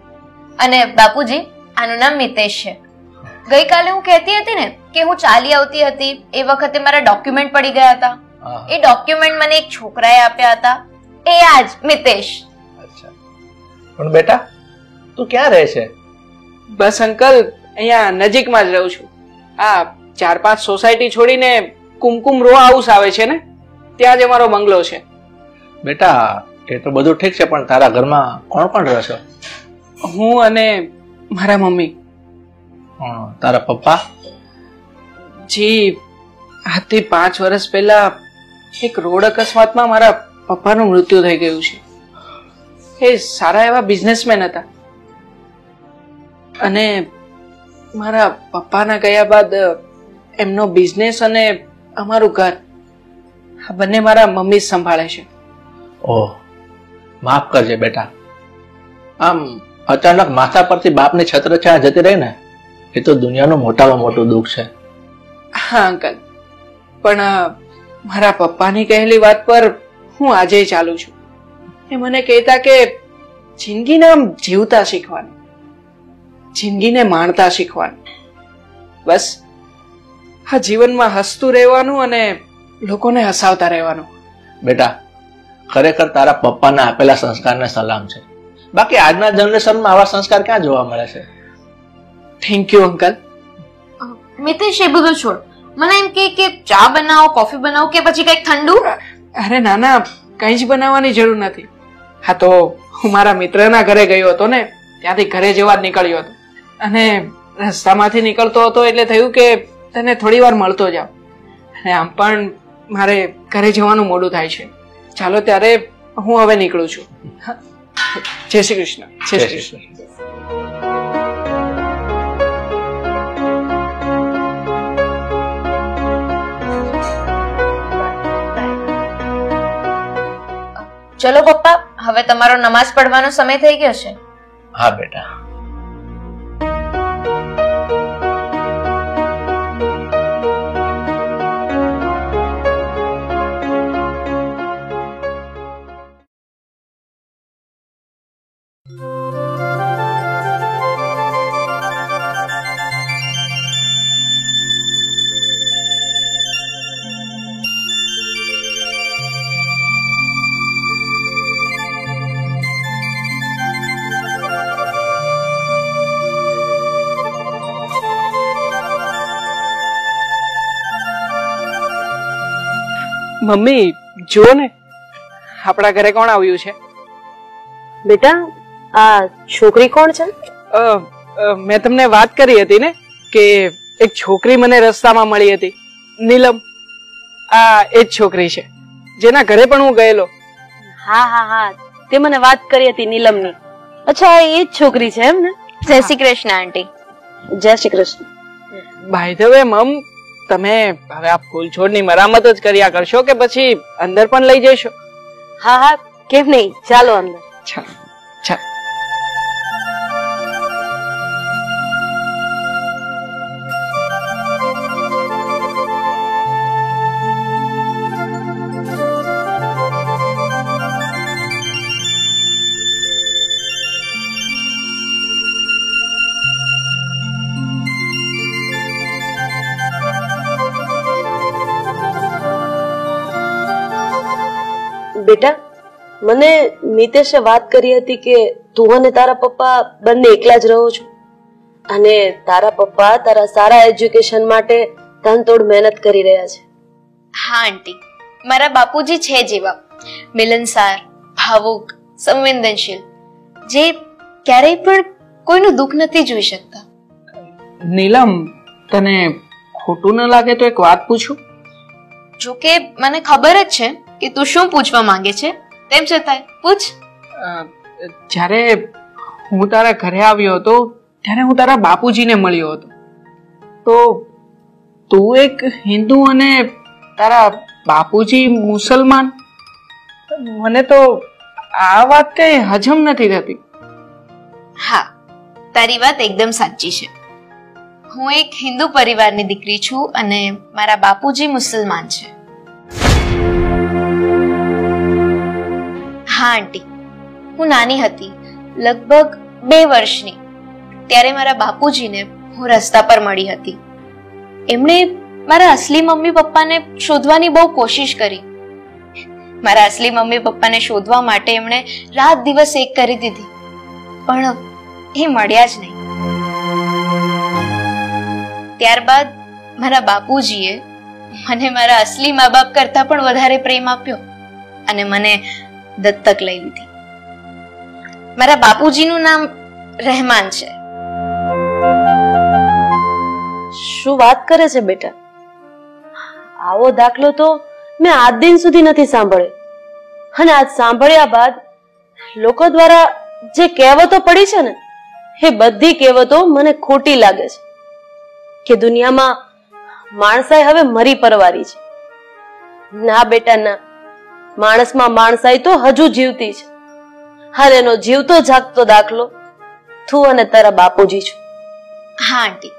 અને બાપુજી આનું નામ મિતેશ છે. ગઈકાલે હું કહેતી હતી ને કે હું ચાલી આવતી હતી એ વખતે મારા ડોક્યુમેન્ટ પડી ગયા હતા. એ ડોક્યુમેન્ટ મને એક છોકરાએ આપ્યા હતા. એ આજ મિતેશ. અચ્છા. પણ બેટા તું ક્યાં રહે છે? બસ અંકલ અહીંયા નજીકમાં જ રહું છું. આ ચાર પાંચ સોસાયટી છોડીને કુમકુમ રો હાઉસ આવે છે ને? ત્યાં જ અમારો બંગલો છે. બેટા એ તો બધું ઠીક છે પણ તારા ઘરમાં કોણ કોણ રહે છે? હું અને મારા મમ્મી. તારા પપ્પા? જી આજથી પાંચ વર્ષ પહેલા એક રોડ અકસ્માતમાં મારા પપ્પાનું મૃત્યુ થઈ ગયું છે. એ સારા એવા બિઝનેસમેન હતા. અને મારા પપ્પાના ગયા બાદ એમનો બિઝનેસ અને અમારું ઘર આ બંને મારા મમ્મી જ સંભાળે છે. ઓહ માફ કરજે બેટા. આમ અચાનક માથા પરથી બાપની છત્રછાયા જતી રહી ને એ તો દુનિયાનું મોટામાં મોટું દુઃખ છે. હા અંકલ. પણ મારા પપ્પાની કહેલી વાત પર હું આજે ચાલુ છું. એ મને કહેતા કે જિંદગીને આમ જીવતા શીખવાનું જિંદગીને માણતા શીખવાનું. બસ આ જીવનમાં હસતું રહેવાનું અને લોકોને હસાવતા રહેવાનું. બેટા ખરેખર તારા પપ્પાના આપેલા સંસ્કારને સલામ છે. બાકી આજના જનરેશનમાં આવા સંસ્કાર ક્યાં જોવા મળે છે? થેન્ક યુ અંકલ મિતેશ એ બધું છોડ. મને એમ કે કે ચા બનાવો કોફી બનાવો કે પછી કંઈક ઠંડુ? અરે ના ના કંઈ જ બનાવવાની જરૂર નથી. હા તો હું મારા મિત્રના ઘરે ગયો હતો ને ત્યાંથી ઘરે જવા જ નીકળ્યો હતો. અને રસ્તામાંથી નીકળતો હતો એટલે થયું કે તને થોડી વાર મળતો જાવ અને આમ પણ મારે ઘરે જવાનું મોડું થાય છે. ચાલો ત્યારે હું હવે નીકળું છું. હા. જય શ્રી કૃષ્ણ. જય શ્રી કૃષ્ણ. ચલો પપ્પા હવે તમારો નમાઝ પડવાનો સમય થઈ ગયો છે. હા બેટા. મમ્મી જો ને. આપણા ઘરે કોણ આવ્યું છે? બેટા આ છોકરી કોણ છે? મેં તમને વાત કરી હતી ને કે એક છોકરી મને રસ્તામાં મળી હતી. નીલમ આ એ જ છોકરી છે. જેના ઘરે પણ હું ગયેલો. હા હા હા. તે મને વાત કરી હતી નીલમની. અચ્છા એ જ છોકરી છે એમ ને? જય શ્રી કૃષ્ણ આંટી. જય Shri Krishna. By the way mom તમે હવે આ ફૂલ છોડની મરામત જ કર્યા કરશો કે પછી અંદર પણ લઈ જશો? હા હા કેમ નહીં? ચાલો અંદર. ચાલો ચાલો મને મિતેશે વાત કરી હતી કે તું અને તારા પપ્પા બંને એકલા જ રહો છો. અને તારા પપ્પા તારા સારા એજ્યુકેશન માટે તનતોડ મહેનત કરી રહ્યા છે. હા આંટી. મારા બાપુજી છે જેવા. મિલનસાર ભાવુક સંવેદનશીલ. જે ક્યારેય પણ કોઈનું દુઃખ નથી જોઈ શકતા. નીલમ તને ખોટું ન લાગે તો એક વાત પૂછું? જો કે મને ખબર જ છે કે તું શું પૂછવા માંગે છે. તેમ છતાંય પૂછ. જ્યારે હું તારા ઘરે આવ્યો હતો ત્યારે હું તારા બાપુજીને મળ્યો હતો. તો તું એક હિન્દુ અને તારા બાપુજી મુસલમાન? મને તો આ વાત કઈ હજમ નથી થતી. હા તારી વાત એકદમ સાચી છે. હું એક હિન્દુ પરિવારની દીકરી છું અને મારા બાપુજી મુસલમાન છે. હા, આંટી. હું નાની હતી, લગભગ બે વર્ષની. ત્યારે મારા બાપુજીને હું રસ્તા પર મળી હતી. એમણે મારા અસલી મમ્મી પપ્પાને શોધવાની બહુ કોશિશ કરી. મારા અસલી મમ્મી પપ્પાને શોધવા માટે એમણે રાત દિવસ એક કરી દીધી. પણ એ મળ્યા જ નહીં. ત્યારબાદ મારા બાપુજીએ મને મારા અસલી મા બાપ કરતા પણ વધારે પ્રેમ આપ્યો અને મને દત્તક લઈ લીધી. મારા બાપુજીનું નામ રહેમાન છે. શું વાત કરે છે બેટા? આવો દાખલો તો મેં આજ દિન સુધી નથી સાંભળ્યો. અને આજ સાંભળ્યા બાદ લોકો દ્વારા જે કહેવતો પડી છે ને, એ બધી કહેવતો મને ખોટી લાગે છે કે દુનિયામાં માણસાએ હવે મરી પરવારી છે. ના બેટા, ના. માણસમાં માણસાઈ તો હજુ જીવતી છે. હાલ એનો જીવતો જાગતો દાખલો. તું અને તારા બાપુજી છો. હા આંટી.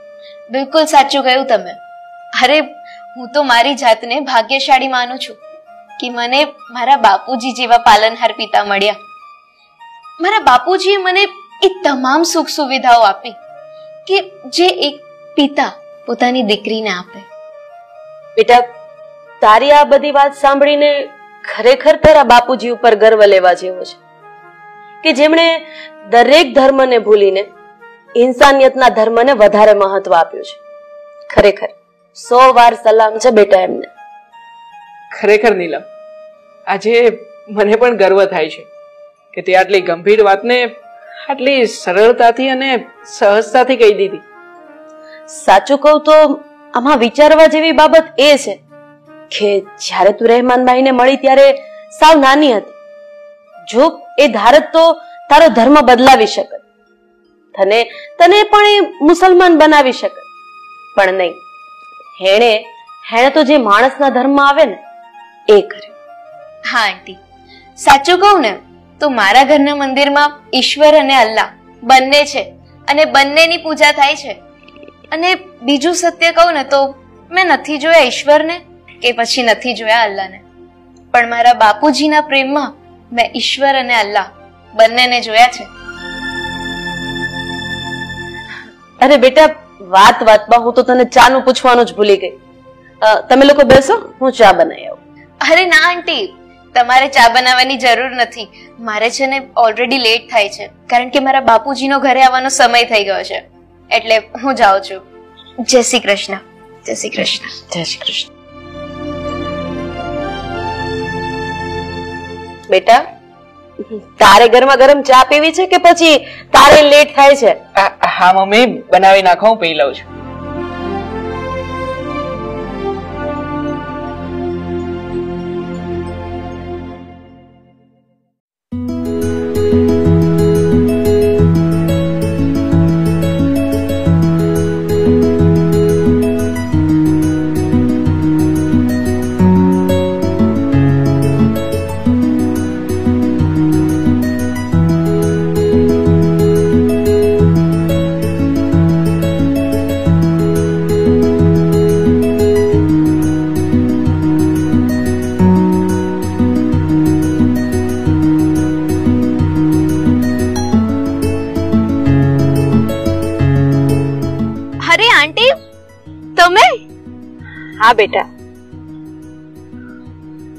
બિલકુલ સાચું કહ્યું તમે. અરે હું તો મારી જાતને ભાગ્યશાળી માનું છું કે મને મારા બાપુજી જેવા પાલનહાર પિતા મળ્યા. મારા બાપુજીએ મને એ તમામ સુખ સુવિધાઓ આપી કે જે એક પિતા પોતાની દીકરીને આપે. બેટા તારી આ બધી વાત સાંભળીને ખરેખર તારા બાપુજી ઉપર ગર્વ લેવા જેવો છે? કે જેમણે દરેક ધર્મને ભૂલીને ઇન્સાનિયતના ધર્મને વધારે મહત્વ આપ્યું છે? ખરેખર સો વાર સલામ છે બેટા એમને. ખરેખર નીલમ આજે મને પણ ગર્વ થાય છે કે તે આટલી ગંભીર વાતને આટલી સરળતાથી અને સહજતાથી કહી દીધી. સાચું કહું તો આમાં વિચારવા જેવી બાબત એ છે કે જ્યારે તું રહેમાનભાઈને મળી ત્યારે સાવ નાની હતી. જો એ ધારત તો તારો ધર્મ બદલાવી શકત તને તને પણ એ મુસલમાન બનાવી શકત પણ નહીં. હેણે હેણે તો જે માણસના ધર્મ આવે ને, એ કર્યું હા, આંટી. સાચું કહું ને, તો મારા ઘરના મંદિરમાં ઈશ્વર અને અલ્લાહ બંને છે અને બંનેની પૂજા થાય છે. અને બીજું સત્ય કહું ને તો મેં નથી જોયા ઈશ્વરને. કે પછી નથી જોયા અલ્લાહને. પણ મારા બાપુજીના પ્રેમમાં મેં ઈશ્વર અને અલ્લાહ બંનેને જોયા છે. અરે બેટા વાત વાતમાં હું તો તને ચાનું પૂછવાનું જ ભૂલી ગઈ. તમે લોકો બેસો હું ચા બનાવી આવું. અરે ના આંટી. તમારે ચા બનાવવાની જરૂર નથી. મારે છે ને ઓલરેડી લેટ થાય છે. કારણ કે મારા બાપુજીનો ઘરે આવવાનો સમય થઈ ગયો છે. એટલે હું જાઉં છું. જય શ્રી કૃષ્ણ. જય શ્રી કૃષ્ણ. જય શ્રી કૃષ્ણ. બેટા? તારે ગરમા ગરમ ચા પીવી છે કે પછી તારે લેટ થાય છે? હા, મમ્મી, બનાવી નાખો, હું પી લઉં છું. હા બેટા.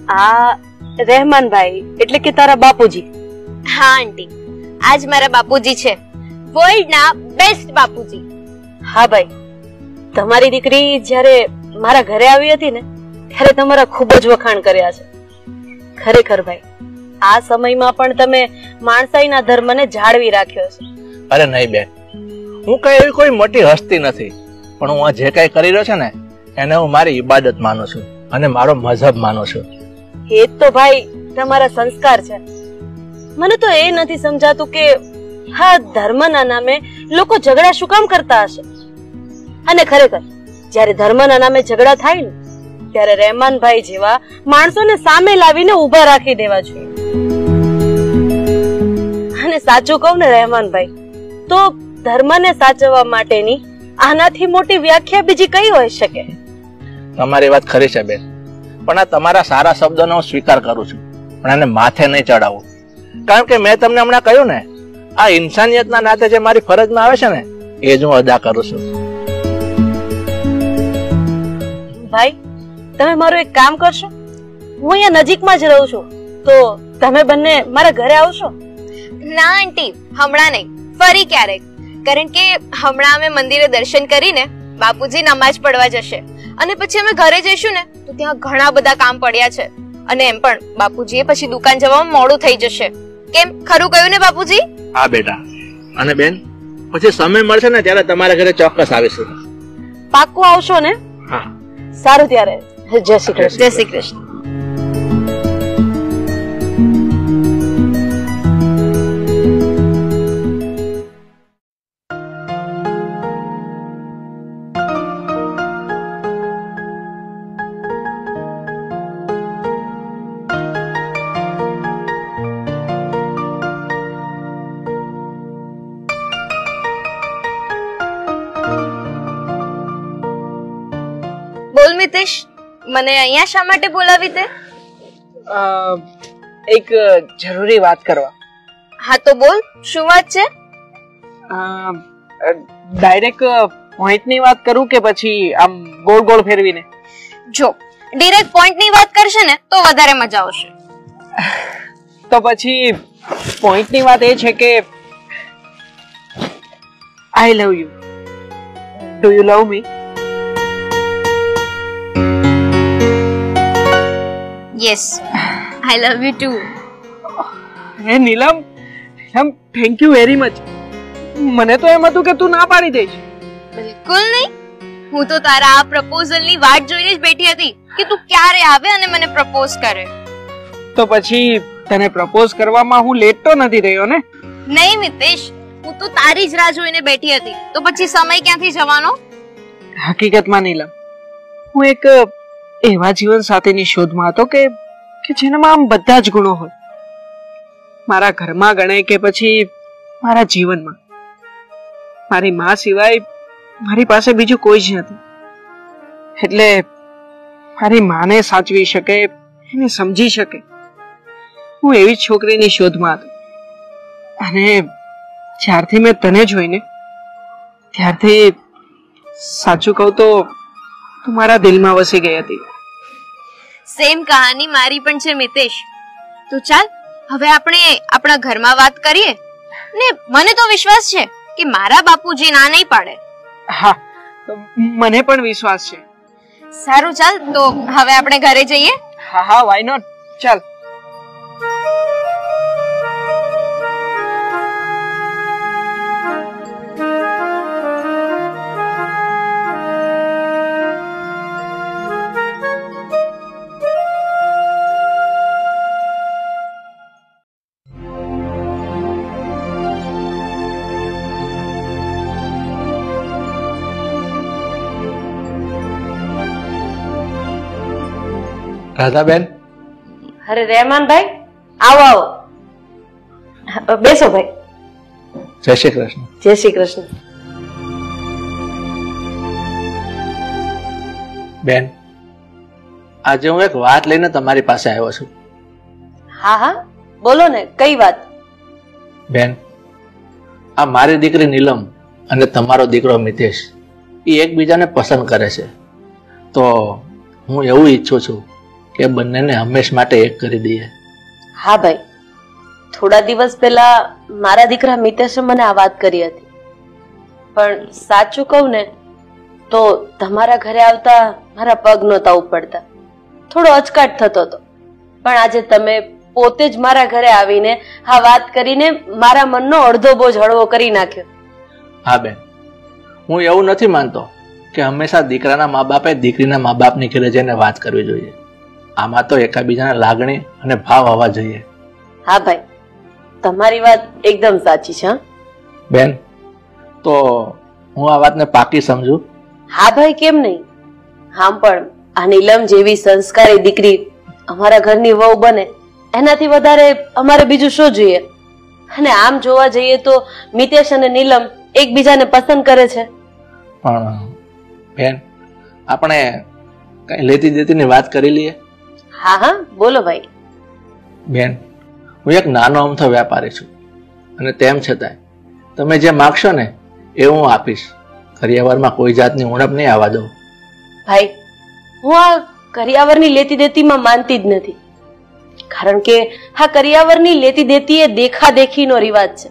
આ રહેમાનભાઈ એટલે કે તારા બાપુજી. હા આંટી. આજ મારા બાપુજી છે. વર્લ્ડના બેસ્ટ બાપુજી. હા ભાઈ. તમારી દીકરી જ્યારે મારા ઘરે આવી હતી ને ત્યારે તમારા ખૂબ જ વખાણ કર્યા છે. ખરેખર ભાઈ આ સમયમાં પણ તમે માણસાઈના ધર્મને જાળવી રાખ્યો છે. અરે નહીં બેન હું કઈ એવી કોઈ મોટી હસ્તી નથી. પણ હું આ જે કઈ કરી રહ્યો છે ને એને હું મારી ઇબાદત માનું છું અને મારો મઝહબ માનું છું. એ તો ભાઈ, તમારા સંસ્કાર છે. મને તો એ નથી સમજાતું કે હા, ધર્મના નામે લોકો ઝઘડા શું કામ કરતા હશે? અને ખરેખર, જ્યારે ધર્મના નામે ઝઘડા થાય ને, ત્યારે રહેમાનભાઈ જેવા માણસોને સામે લાવીને ઊભા રાખી દેવા જોઈએ. અને સાચું કહું ને રહેમાનભાઈ, તો ધર્મને સાચવવા માટેની આનાથી મોટી વ્યાખ્યા બીજી કઈ હોઈ શકે? તમારી વાત ખરી છે બેન. પણ આ તમારા સારા શબ્દોનો હું સ્વીકાર કરું છું. પણ એને માથે નહીં ચડાવું. કારણ કે મેં તમને હમણાં કહ્યું ને આ ઇન્સાનિયતના નાતે જે મારી ફરજમાં આવે છે ને એ જ હું અદા કરું છું. ભાઈ તમે મારું એક કામ કરશો? હું અહીંયા નજીકમાં જ રહું છું. તો તમે બંને મારા ઘરે આવશો? ના આંટી. હમણાં નહીં. ફરી ક્યારેક. કારણ કે હમણાં અમે મંદિરે દર્શન કરીને બાપુજી નમાજ પડવા જશે. અને પછી અમે ઘરે જઈશું ને તો ત્યાં ઘણા બધા કામ પડ્યા છે. અને એમ પણ બાપુજીએ પછી દુકાન જવામાં મોડું થઈ જશે. કેમ? ખરું કહ્યું ને બાપુજી? હા બેટા. અને બેન પછી સમય મળશે ને ત્યારે તમારા ઘરે ચોક્કસ આવીશું. પાક્કું આવશો ને? હા. સારું ત્યારે. જય શ્રી કૃષ્ણ. જય શ્રી કૃષ્ણ. શા માટે બોલાવી તે? એક જરૂરી વાત કરવા. હા તો બોલ શું વાત છે? ડાયરેક્ટ પોઈન્ટની વાત કરું કે પછી આમ ગોળ ગોળ ફેરવીને? જો ડિરેક્ટ પોઈન્ટની વાત કરશે ને તો વધારે મજા આવશે. તો પછી પોઈન્ટની વાત એ છે કે I love you do you love me yes I love you too hey Neelam? Neelam thank you very much મને તો એમ હતું કે તું ના પાડી દઈશ. બિલકુલ નહીં. હું તો તારા આ પ્રપોઝલની વાટ જોઈને જ બેઠી હતી કે તું ક્યારે આવે અને મને પ્રપોઝ કરે. તો પછી તને પ્રપોઝ કરવામાં હું લેટ તો નથી રહ્યો ને? નહીં મિતેશ. હું તો તારી જ રાહ જોઈને બેઠી હતી. તો પછી સમય ક્યાંથી જવાનો? હકીકતમાં નીલમ હું એક એવા જીવન સાથેની શોધમાં હતો કે કે જેનામાં આમ બધા જ ગુણો હોય. મારા ઘરમાં ગણાય કે પછી મારા જીવનમાં. મારી માં સિવાય મારી પાસે બીજું કોઈ જ નથી. એટલે મારી માને સાચવી શકે, એને સમજી શકે. હું એવી છોકરીની શોધમાં હતો. અને જ્યારથી મેં તને જોઈને, ત્યારથી સાચું કહું તો તું મારા દિલમાં વસી ગઈ હતી. સેમ કહાની મારી પણ છે મિતેશ. તો ચાલ હવે આપણે આપણા ઘરમાં વાત કરીએ. ને મને તો વિશ્વાસ છે કે મારા બાપુજી ના નહીં પાડે. હા મને પણ વિશ્વાસ છે. સારું ચાલ તો હવે આપણે ઘરે જઈએ. હા હા વાય નોટ ચાલ. રાધાબેન? અરે રહેમાનભાઈ આવો આવો. બેસો ભાઈ. જય શ્રી કૃષ્ણ. જય શ્રી કૃષ્ણ. બેન આજે હું એક વાત લઈને તમારી પાસે આવ્યો છું. હા હા. બોલો ને કઈ વાત? બેન આ મારી દીકરી નીલમ અને તમારો દીકરો મિતેશ એ એકબીજાને પસંદ કરે છે. તો હું એવું ઈચ્છું છું કે બંનેને હંમેશ માટે એક કરી દઈએ. હા ભાઈ. થોડા દિવસ પહેલા મારા દીકરા મિતેશે મને આ વાત કરી હતી. પણ સાચું કહું ને તો તમારા ઘરે આવતા મારા પગ નહોતા ઉપડતા. થોડો અચકાટ થતો હતો. પણ આજે તમે પોતે જ મારા ઘરે આવીને આ વાત કરીને મારા મનનો અડધો બોજ હળવો કરી નાખ્યો. હા બેન. હું એવું નથી માનતો કે હંમેશા દીકરાના મા બાપે દીકરીના મા બાપની ઘરે જઈને વાત કરવી જોઈએ. આમાં તો એકાબીજાના લાગણી અને ભાવ આવવા જોઈએ. હા ભાઈ તમારી વાત એકદમ સાચી છે? બેન તો હું આ વાતને પાકી સમજુ? હા ભાઈ કેમ નહીં? હામ પણ આ નીલમ જેવી સંસ્કારી દીકરી અમારા ઘરની વહુ બને એનાથી વધારે અમારે બીજું શું જોઈએ? અને આમ જોવા જઈએ તો મિતેશ અને નીલમ એકબીજાને પસંદ કરે છે. પણ બેન આપણે કઈ લેતી દેતીની વાત કરી લઈએ? હા હા બોલો ભાઈ. બેન હું એક નાનો અમથો વેપારી છું અને તેમ છતાંય તમે જે માગશો ને એ હું આપીશ. કરિયાવરમાં કોઈ જાતની ઉણપ નહીં આવવા દઉં. ભાઈ હું આ કરિયાવરની લેતી દેતીમાં માનતી જ નથી. કારણ કે આ કરિયાવરની લેતી દેતી એ દેખા દેખીનો રિવાજ છે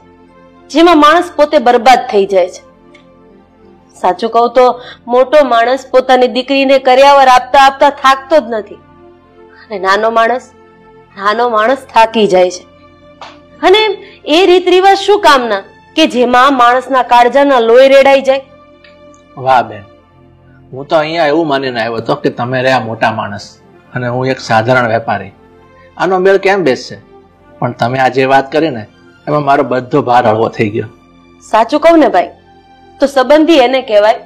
જેમાં માણસ પોતે બરબાદ થઈ જાય છે. સાચું કહું તો મોટો માણસ પોતાની દીકરીને કર્યાવર આપતા આપતા થાકતો જ નથી. અને નાનો માણસ નાનો માણસ થાકી જાય છે. અને એ રીત રિવાજ શું કામના? કે જેમાં માણસના કાળજાના લોહી રેડાઈ જાય? વાહ બેન હું તો અહીંયા એવું માનીને આવ્યો હતો કે તમે રહ્યા મોટા માણસ અને હું એક સાધારણ વેપારી. આનો મેળ કેમ બેસશે? પણ તમે આ જે વાત કરી ને એમાં મારો બધો ભાર હળવો થઈ ગયો. સાચું કહું ને ભાઈ તો સંબંધી એને કહેવાય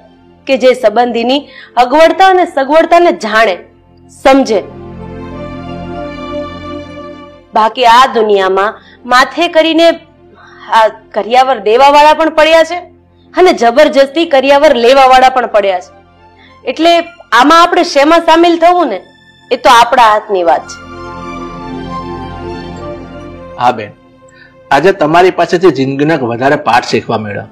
કે જે સંબંધીની અગવડતા અને સગવડતાને જાણે સમજે. બાકી આ દુનિયામાં માથે કરીને આ કરિયાવર દેવા વાળા પણ પડ્યા છે અને જબરજસ્તી કરિયાવર લેવા વાળા પણ પડ્યા છે. એટલે આમાં આપણે શેમાં સામેલ થવું ને એ તો આપણા હાથની વાત છે. હા બેન આજે તમારી પાસેથી જિંદગીનો વધારે પાઠ શીખવા મળ્યો.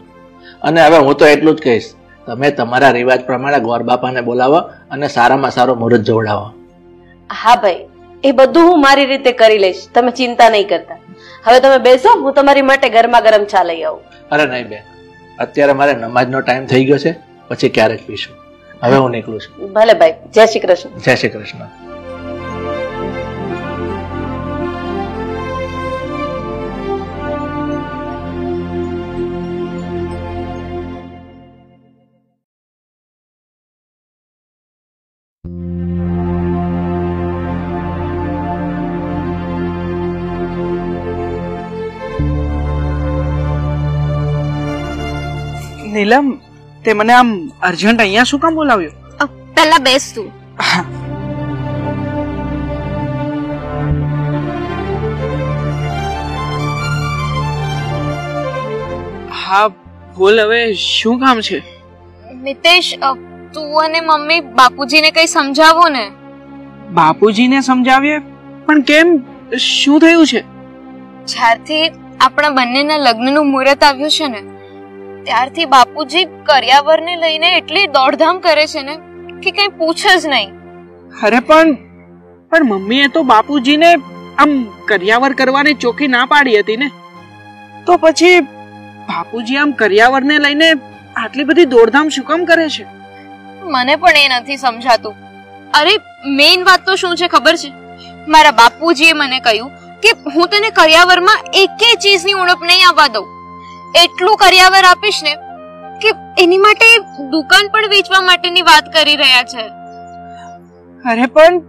અને હવે હું તો એટલું જ કહીશ તમે તમારા રિવાજ પ્રમાણે ગોર બાપાને બોલાવો અને સારામાં સારો મુહૂર્ત જોડાવો હા ભાઈ એ બધું હું મારી રીતે કરી લઈશ. તમે ચિંતા નહીં કરતા. હવે તમે બેસો હું તમારી માટે ગરમા ગરમ ચા લઈ આવું. અરે નહીં બેન. અત્યારે મારે નમાજનો ટાઈમ થઈ ગયો છે પછી ક્યારેક પીશું. હવે હું નીકળું છું. ભલે ભાઈ. જય શ્રી કૃષ્ણ. જય શ્રી કૃષ્ણ. નીલમ તે મને આમ અર્જન્ટ અહીંયા શું કામ બોલાવ્યો? પહેલા બેસ તું હા બોલ હવે શું કામ છે? મિતેશ તું અને મમ્મી બાપુજીને કઈ સમજાવો ને. બાપુજીને સમજાવીએ? પણ કેમ? શું થયું છે? જ્યારથી આપણા બંનેના લગ્નનું મુહૂર્ત આવ્યું છે ને ત્યારથી બાપુજી કરિયાવરને લઈને એટલી દોડધામ કરે છે ને કે કઈ પૂછે જ નહીં. અરે પણ પણ મમ્મીએ તો બાપુજીને આમ કરિયાવર કરવાની ચોખ્ખી ના પાડી હતી ને. તો પછી બાપુજી આમ કરિયાવરને લઈને આટલી બધી દોડધામ શું કામ કરે છે? મને પણ એ નથી સમજાતું. અરે મેઇન વાત તો શું છે ખબર છે? મારા બાપુજીએ મને કહ્યું કે હું તને કરિયાવરમાં એકે ચીજની ઉણપ નહીં આવવા દઉં. એટલું કરિયાવર આપીશ ને કે એની માટે દુકાન પણ વેચવા માટેની વાત કરી રહ્યા છે. અરે પણ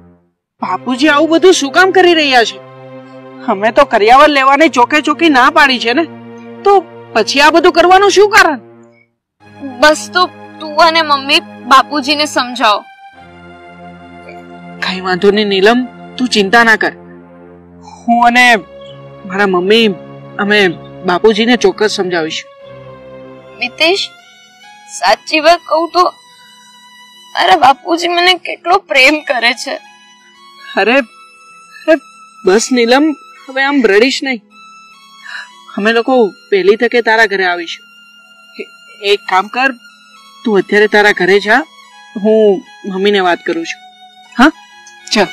બાપુજી આવું બધું શું કામ કરી રહ્યા છે? અમે તો કરિયાવર લેવાની ચોકે ચોકી ના પાડી છે ને. તો પછી આ બધું કરવાનું શું કારણ? બસ તો તું અને મમ્મી બાપુજીને સમજાવો. કઈ વાંધો નહીં નીલમ તું ચિંતા ના કર. હું અને મારા મમ્મી અમે બાપુજીને ચોક્કસ સમજાવીશ. મિતેશ સાચી વાત કહું તો તારા બાપુજી મને કેટલો પ્રેમ કરે છે. અરે બસ નીલમ હવે આમ રડીશ નહીં. અમે લોકો પહેલી તકે તારા ઘરે આવીશું. એક કામ કર તું અત્યારે તારા ઘરે જા હું મમ્મીને વાત કરું છું. હા? ચાલ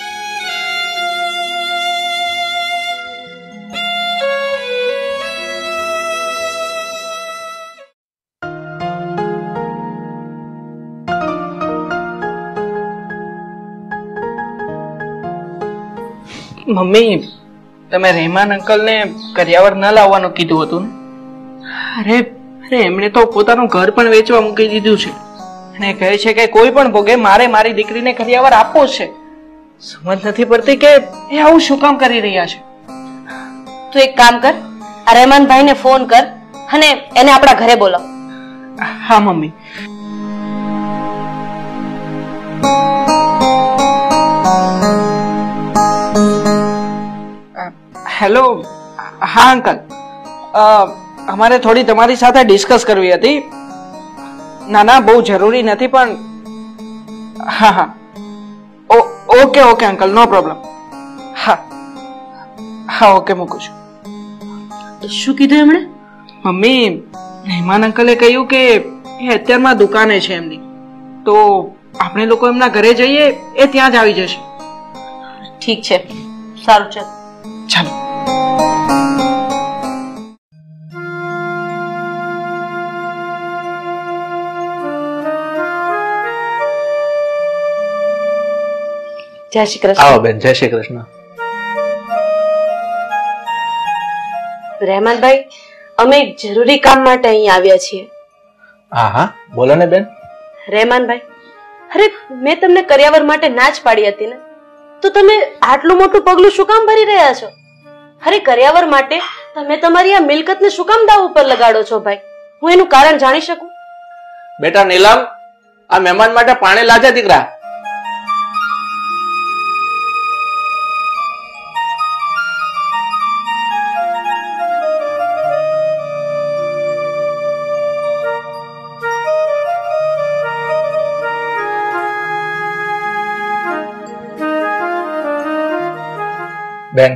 મમ્મી તમે રહેમાન અંકલને કરિયાવર ન લાવવાનું કીધું હતું ને? અરે અરે એમણે તો પોતાનું ઘર પણ વેચવા મૂકી દીધું છે. અને કહે છે કે કોઈ પણ ભોગે મારે મારી દીકરીને કર્યાવર આપવો છે. સમજ નથી પડતી કે એ આવું શું કામ કરી રહ્યા છે. તું એક કામ કર આ રહેમાનભાઈને ફોન કર અને એને આપણા ઘરે બોલો હા મમ્મી. હેલો હા અંકલ. અમારે થોડી તમારી સાથે ડિસ્કસ કરવી હતી. ના ના બહુ જરૂરી નથી પણ હા હા. Okay okay uncle no problem. હા. હા ઓકે મૂકું છું. શું કીધું એમણે? મમ્મી મહેમાન અંકલે કહ્યું કે એ અત્યારમાં દુકાને છે એમની. તો આપણે લોકો એમના ઘરે જઈએ એ ત્યાં જ આવી જશે. ઠીક છે. સારું ચાલ. ચાલો. જય શ્રી કૃષ્ણ. આવો બેન જય શ્રી કૃષ્ણ. રહેમાનભાઈ અમે એક જરૂરી કામ માટે અહીં આવ્યા છીએ. હા હા બોલો ને બેન. રહેમાનભાઈ અરે મેં તમને કર્યાવર માટે ના જ પાડી હતી ને. તો તમે આટલું મોટું પગલું શું કામ ભરી રહ્યા છો? અરે કર્યાવર માટે તમે તમારી આ મિલકતને શું કામ દાવ ઉપર લગાડો છો ભાઈ? હું એનું કારણ જાણી શકું? બેટા નીલમ આ મહેમાન માટે પાણી લાજા દીકરા. બેન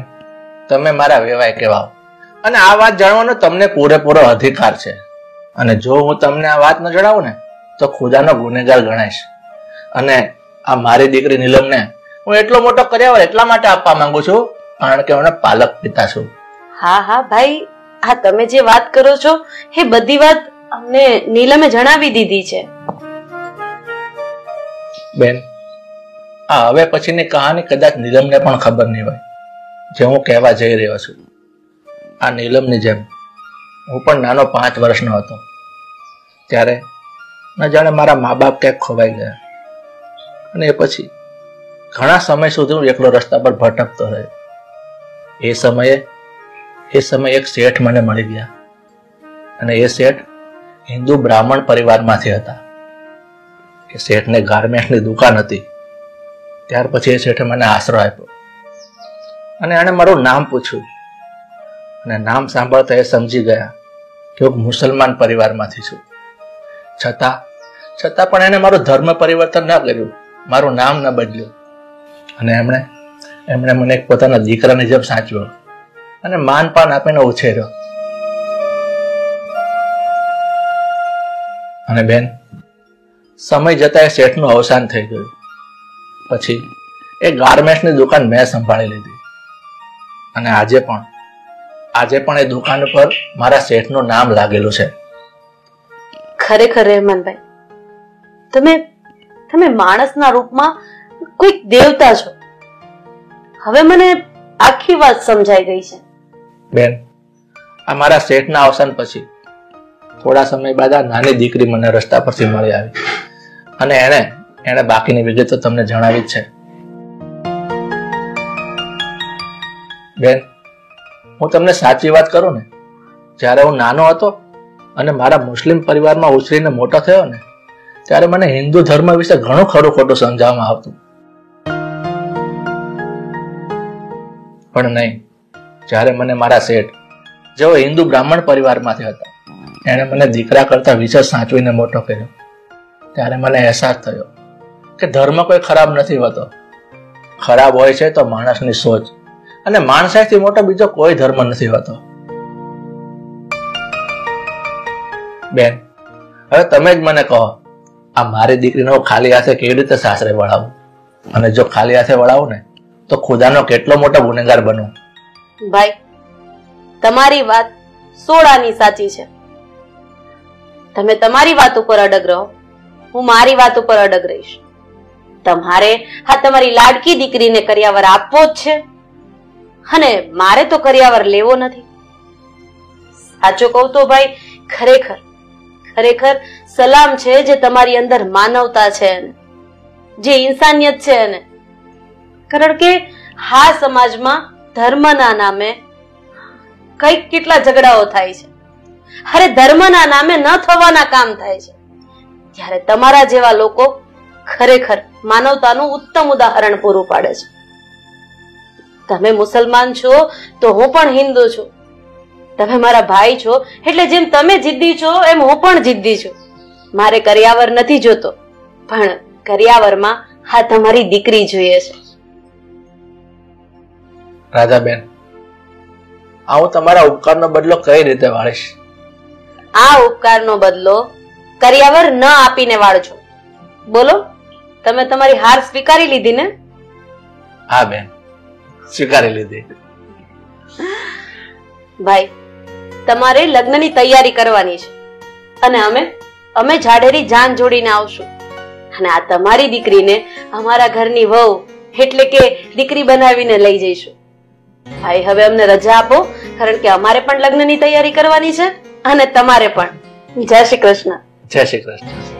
તમે મારા વેવાય કહેવાઓ. અને આ વાત જાણવાનો તમને પૂરેપૂરો અધિકાર છે. અને જો હું તમને આ વાત ન જણાવું ને તો ખુદાનો ગુનેગાર ગણાઈશ. અને આ મારી દીકરી નીલમને હું એટલો મોટો કર્યાવર એટલા માટે આપવા માંગુ છું કારણ કે હું પાલક પિતા છું. હા હા ભાઈ આ તમે જે વાત કરો છો એ બધી વાત અમને નીલમે જણાવી દીધી છે. બેન આ હવે પછીની કહાની કદાચ નીલમને પણ ખબર નહીં હોય. જે હું કહેવા જઈ રહ્યો છું. આ નીલમની જેમ. હું પણ નાનો પાંચ વર્ષનો હતો. ત્યારે ન જાણે મારા મા બાપ ક્યાંક ખોવાઈ ગયા. અને એ પછી ઘણા સમય સુધી હું એકલો રસ્તા પર ભટકતો રહ્યો. એ સમયે એ સમયે એક શેઠ મને મળી ગયા. અને એ શેઠ હિન્દુ બ્રાહ્મણ પરિવારમાંથી હતા. એ શેઠને ગાર્મેન્ટની દુકાન હતી. ત્યાર પછી એ શેઠે મને આશરો આપ્યો. અને એણે મારું નામ પૂછ્યું. અને નામ સાંભળતા એ સમજી ગયા કે હું મુસલમાન પરિવારમાંથી છું. છતાં છતાં પણ એને મારું ધર્મ પરિવર્તન ન કર્યું. મારું નામ ન બદલ્યું. અને એમણે એમણે મને એક પોતાના દીકરાની જેમ સાચવ્યો અને માનપાન આપીને ઉછેર્યો. અને બેન, સમય જતા એ શેઠનું અવસાન થઈ ગયું. પછી એ ગાર્મેન્ટ્સની દુકાન મેં સંભાળી લીધી. અને આજે પણ આજે પણ એ દુકાન પર મારા શેઠનું નામ લાગેલું છે. ખરેખર રહેમાનભાઈ તમે તમે માણસના રૂપમાં કોઈક દેવતા છો. હવે મને આખી વાત સમજાઈ ગઈ છે. બેન આ મારા શેઠના અવસાન પછી થોડા સમય બાદ આ નાની દીકરી મને રસ્તા પરથી મળી આવી. અને એણે એણે બાકીની વિગતો તમને જણાવી જ છે. બેન, હું તમને સાચી વાત કરું ને, જ્યારે હું નાનો હતો અને મારા મુસ્લિમ પરિવારમાં ઉછરીને મોટો થયો ને, ત્યારે મને હિન્દુ ધર્મ વિશે ઘણું ખરું ખોટું સમજાવવામાં આવતું. પણ નહીં, જ્યારે મને મારા શેઠ, જેઓ હિન્દુ બ્રાહ્મણ પરિવારમાંથી હતા, એણે મને દીકરા કરતા વિશેષ સાચવીને મોટો કર્યો. ત્યારે મને અહેસાસ થયો કે ધર્મ કોઈ ખરાબ નથી હોતો. ખરાબ હોય છે તો માણસની સોચ અને માણસાઈથી મોટો બીજો કોઈ ધર્મ નથી હોતો. બેન, હવે તમે જ મને કહો, આ મારી દીકરીને ખાલી હાથે કેવી રીતે સાસરે વળાવું? અને જો ખાલી હાથે વળાવું ને, તો ખુદાનો કેટલો મોટો ગુનેગાર બનું? ભાઈ, તમારી વાત સોળાની સાચી છે. તમે તમારી વાત ઉપર અડગ રહો. હું મારી વાત ઉપર અડગ રહીશ. તમારે હા તમારી લાડકી દીકરીને કર્યાવર આપવો જ છે. અને મારે તો કરિયાવર લેવો નથી. સાચું કહું તો ભાઈ, ખરેખર ખરેખર સલામ છે જે તમારી અંદર માનવતા છે જે ઇન્સાનિયત છે એને કારણ કે હા સમાજમાં ધર્મના નામે કંઈક કેટલા ઝઘડાઓ થાય છે. અરે ધર્મના નામે ન થવાના કામ થાય છે. ત્યારે તમારા જેવા લોકો ખરેખર માનવતાનું ઉત્તમ ઉદાહરણ પૂરું પાડે છે. તમે મુસલમાન છો તો હું પણ હિન્દુ છું. તમે મારા ભાઈ છો એટલે જેમ તમે જિદ્દી છો એમ હું પણ જિદ્દી છું. મારે કરિયાવર નથી જોતો પણ કરિયાવરમાં હા તમારી દીકરી જોઈએ છે. રાધાબેન આ હું તમારા ઉપકારનો બદલો કઈ રીતે વાળીશ? આ ઉપકારનો બદલો કરિયાવર ન આપીને વાળજો. બોલો તમે તમારી હાર સ્વીકારી લીધી ને? હા બેન. સ્વીકારી લીધી. ભાઈ તમારે લગ્નની તૈયારી કરવાની છે અને અમે અમે જાડેરી જાન જોડીને આવશું. અને આ તમારી દીકરીને અમારા ઘરની વહુ એટલે કે દીકરી બનાવીને લઈ જઈશું. ભાઈ હવે અમને રજા આપો કારણ કે અમારે પણ લગ્નની તૈયારી કરવાની છે અને તમારે પણ. જય શ્રી કૃષ્ણ. જય શ્રી કૃષ્ણ.